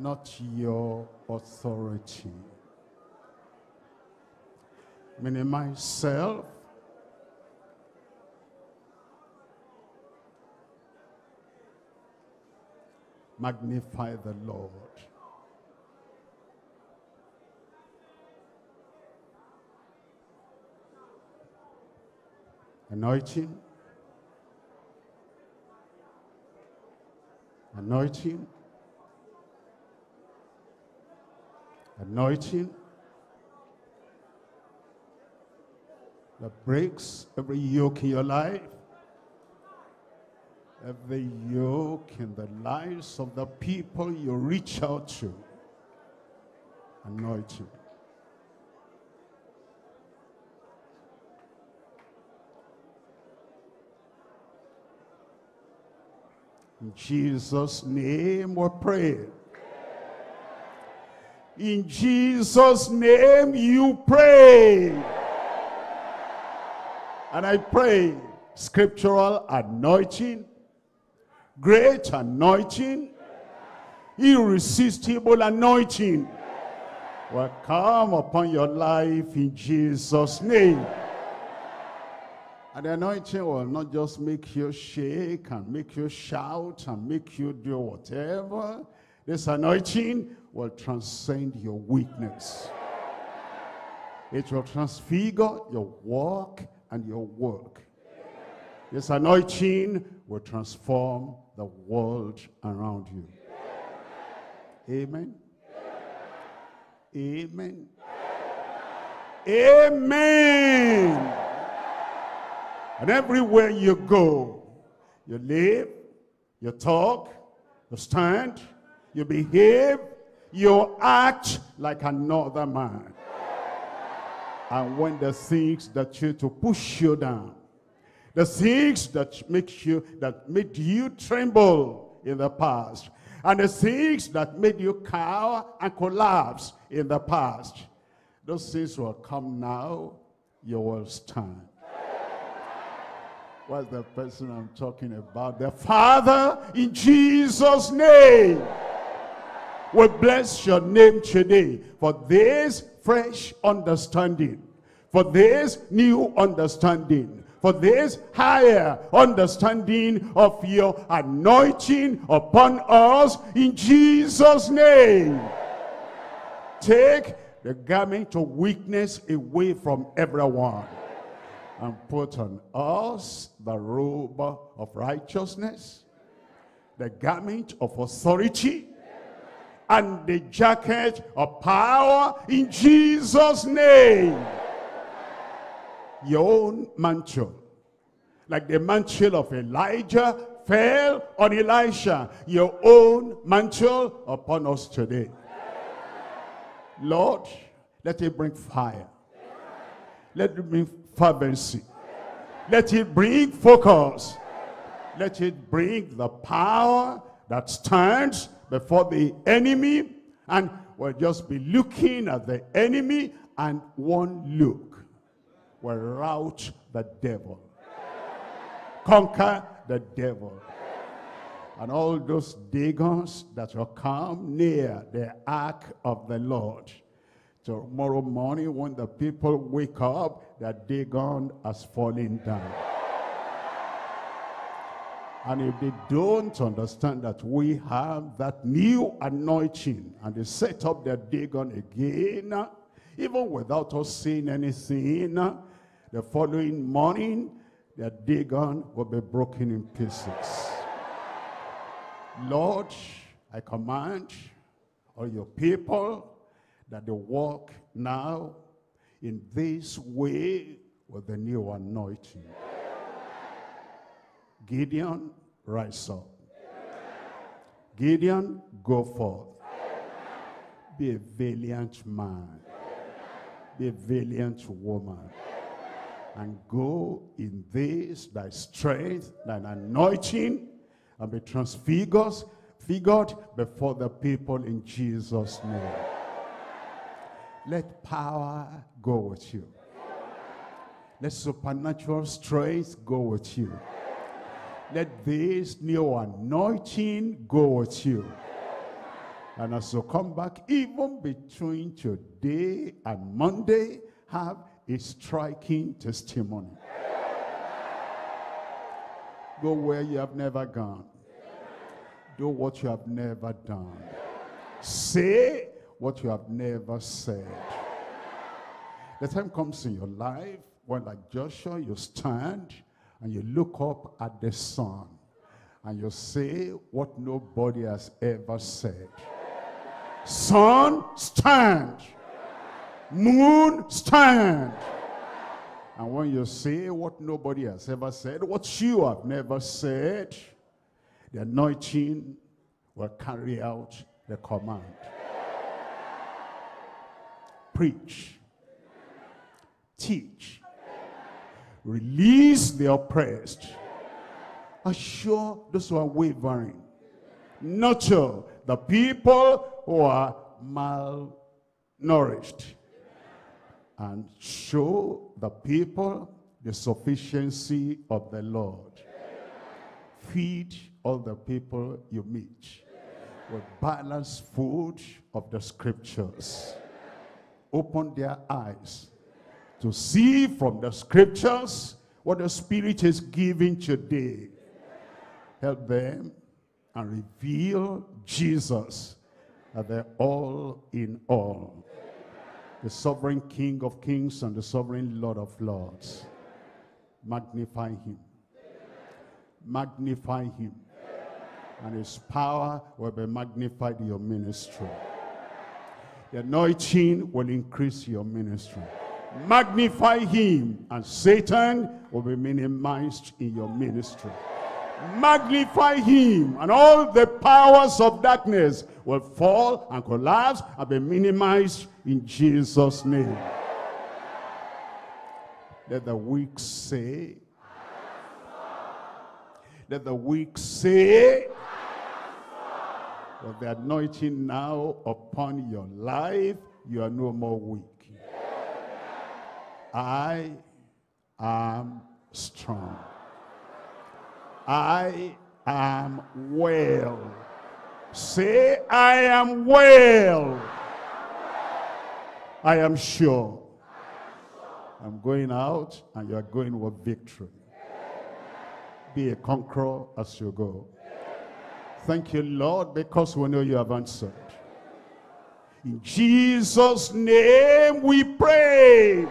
not your authority. Minimize self. Magnify the Lord. Anointing. Anointing. anointing that breaks every yoke in your life, every yoke in the lives of the people you reach out to. Anointing. In Jesus' name we pray. In Jesus' name you pray. And I pray scriptural anointing, great anointing, irresistible anointing will come upon your life in Jesus' name. And the anointing will not just make you shake and make you shout and make you do whatever. This anointing will transcend your weakness. It will transfigure your walk and your work. This anointing will transform the world around you. Amen. Amen. Amen. And everywhere you go, you live, you talk, you stand, you behave, you act like another man. And when the things that you to push you down, the things that make you that made you tremble in the past. And the things that made you cower and collapse in the past, those things will come now, you will stand. What's the person I'm talking about? The Father, in Jesus' name. We bless your name today for this fresh understanding, for this new understanding, for this higher understanding of your anointing upon us in Jesus' name. Take the garment of weakness away from everyone and put on us the robe of righteousness, the garment of authority, and the jacket of power in Jesus' name. Your own mantle, like the mantle of Elijah fell on Elisha, your own mantle upon us today. Lord, let it bring fire. Let it bring fervency. Let it bring focus. Let it bring the power that stands before the enemy and we'll just be looking at the enemy and one look will rout the devil. Conquer the devil. And all those Dagons that will come near the ark of the Lord. Tomorrow morning when the people wake up, that Dagon has fallen down. And if they don't understand that we have that new anointing and they set up their Dagon again, even without us saying anything, the following morning, their Dagon will be broken in pieces. Lord, I command all your people that they walk now in this way with the new anointing. Gideon, rise up. Gideon, go forth. Be a valiant man. Be a valiant woman. And go in this, thy strength, thine anointing, and be transfigured figured before the people in Jesus' name. Let power go with you. Let supernatural strength go with you. Let this new anointing go with you. And as you come back, even between today and Monday, have a striking testimony. Go where you have never gone. Do what you have never done. Say what you have never said. The time comes in your life when like Joshua, you stand and you look up at the sun and you say what nobody has ever said. Sun, stand. Moon, stand. And when you say what nobody has ever said, what you have never said, the anointing will carry out the command. Preach. Teach Release the oppressed. Assure those who are wavering. Nurture the people who are malnourished. And show the people the sufficiency of the Lord. Feed all the people you meet with balanced food of the scriptures. Open their eyes to see from the scriptures what the Spirit is giving today. Help them and reveal Jesus that they're all in all. The sovereign King of kings and the sovereign Lord of lords. Magnify him. Magnify him. And his power will be magnified in your ministry. The anointing will increase your ministry magnify him and Satan will be minimized in your ministry. Magnify him and all the powers of darkness will fall and collapse and be minimized in Jesus' name. Let the weak say, let the weak say, With the anointing now upon your life, you are no more weak. I am strong. I am well. Say, I am well. I am sure. I'm going out and you're going with victory. Be a conqueror as you go. Thank you, Lord, because we know you have answered. In Jesus' name we pray.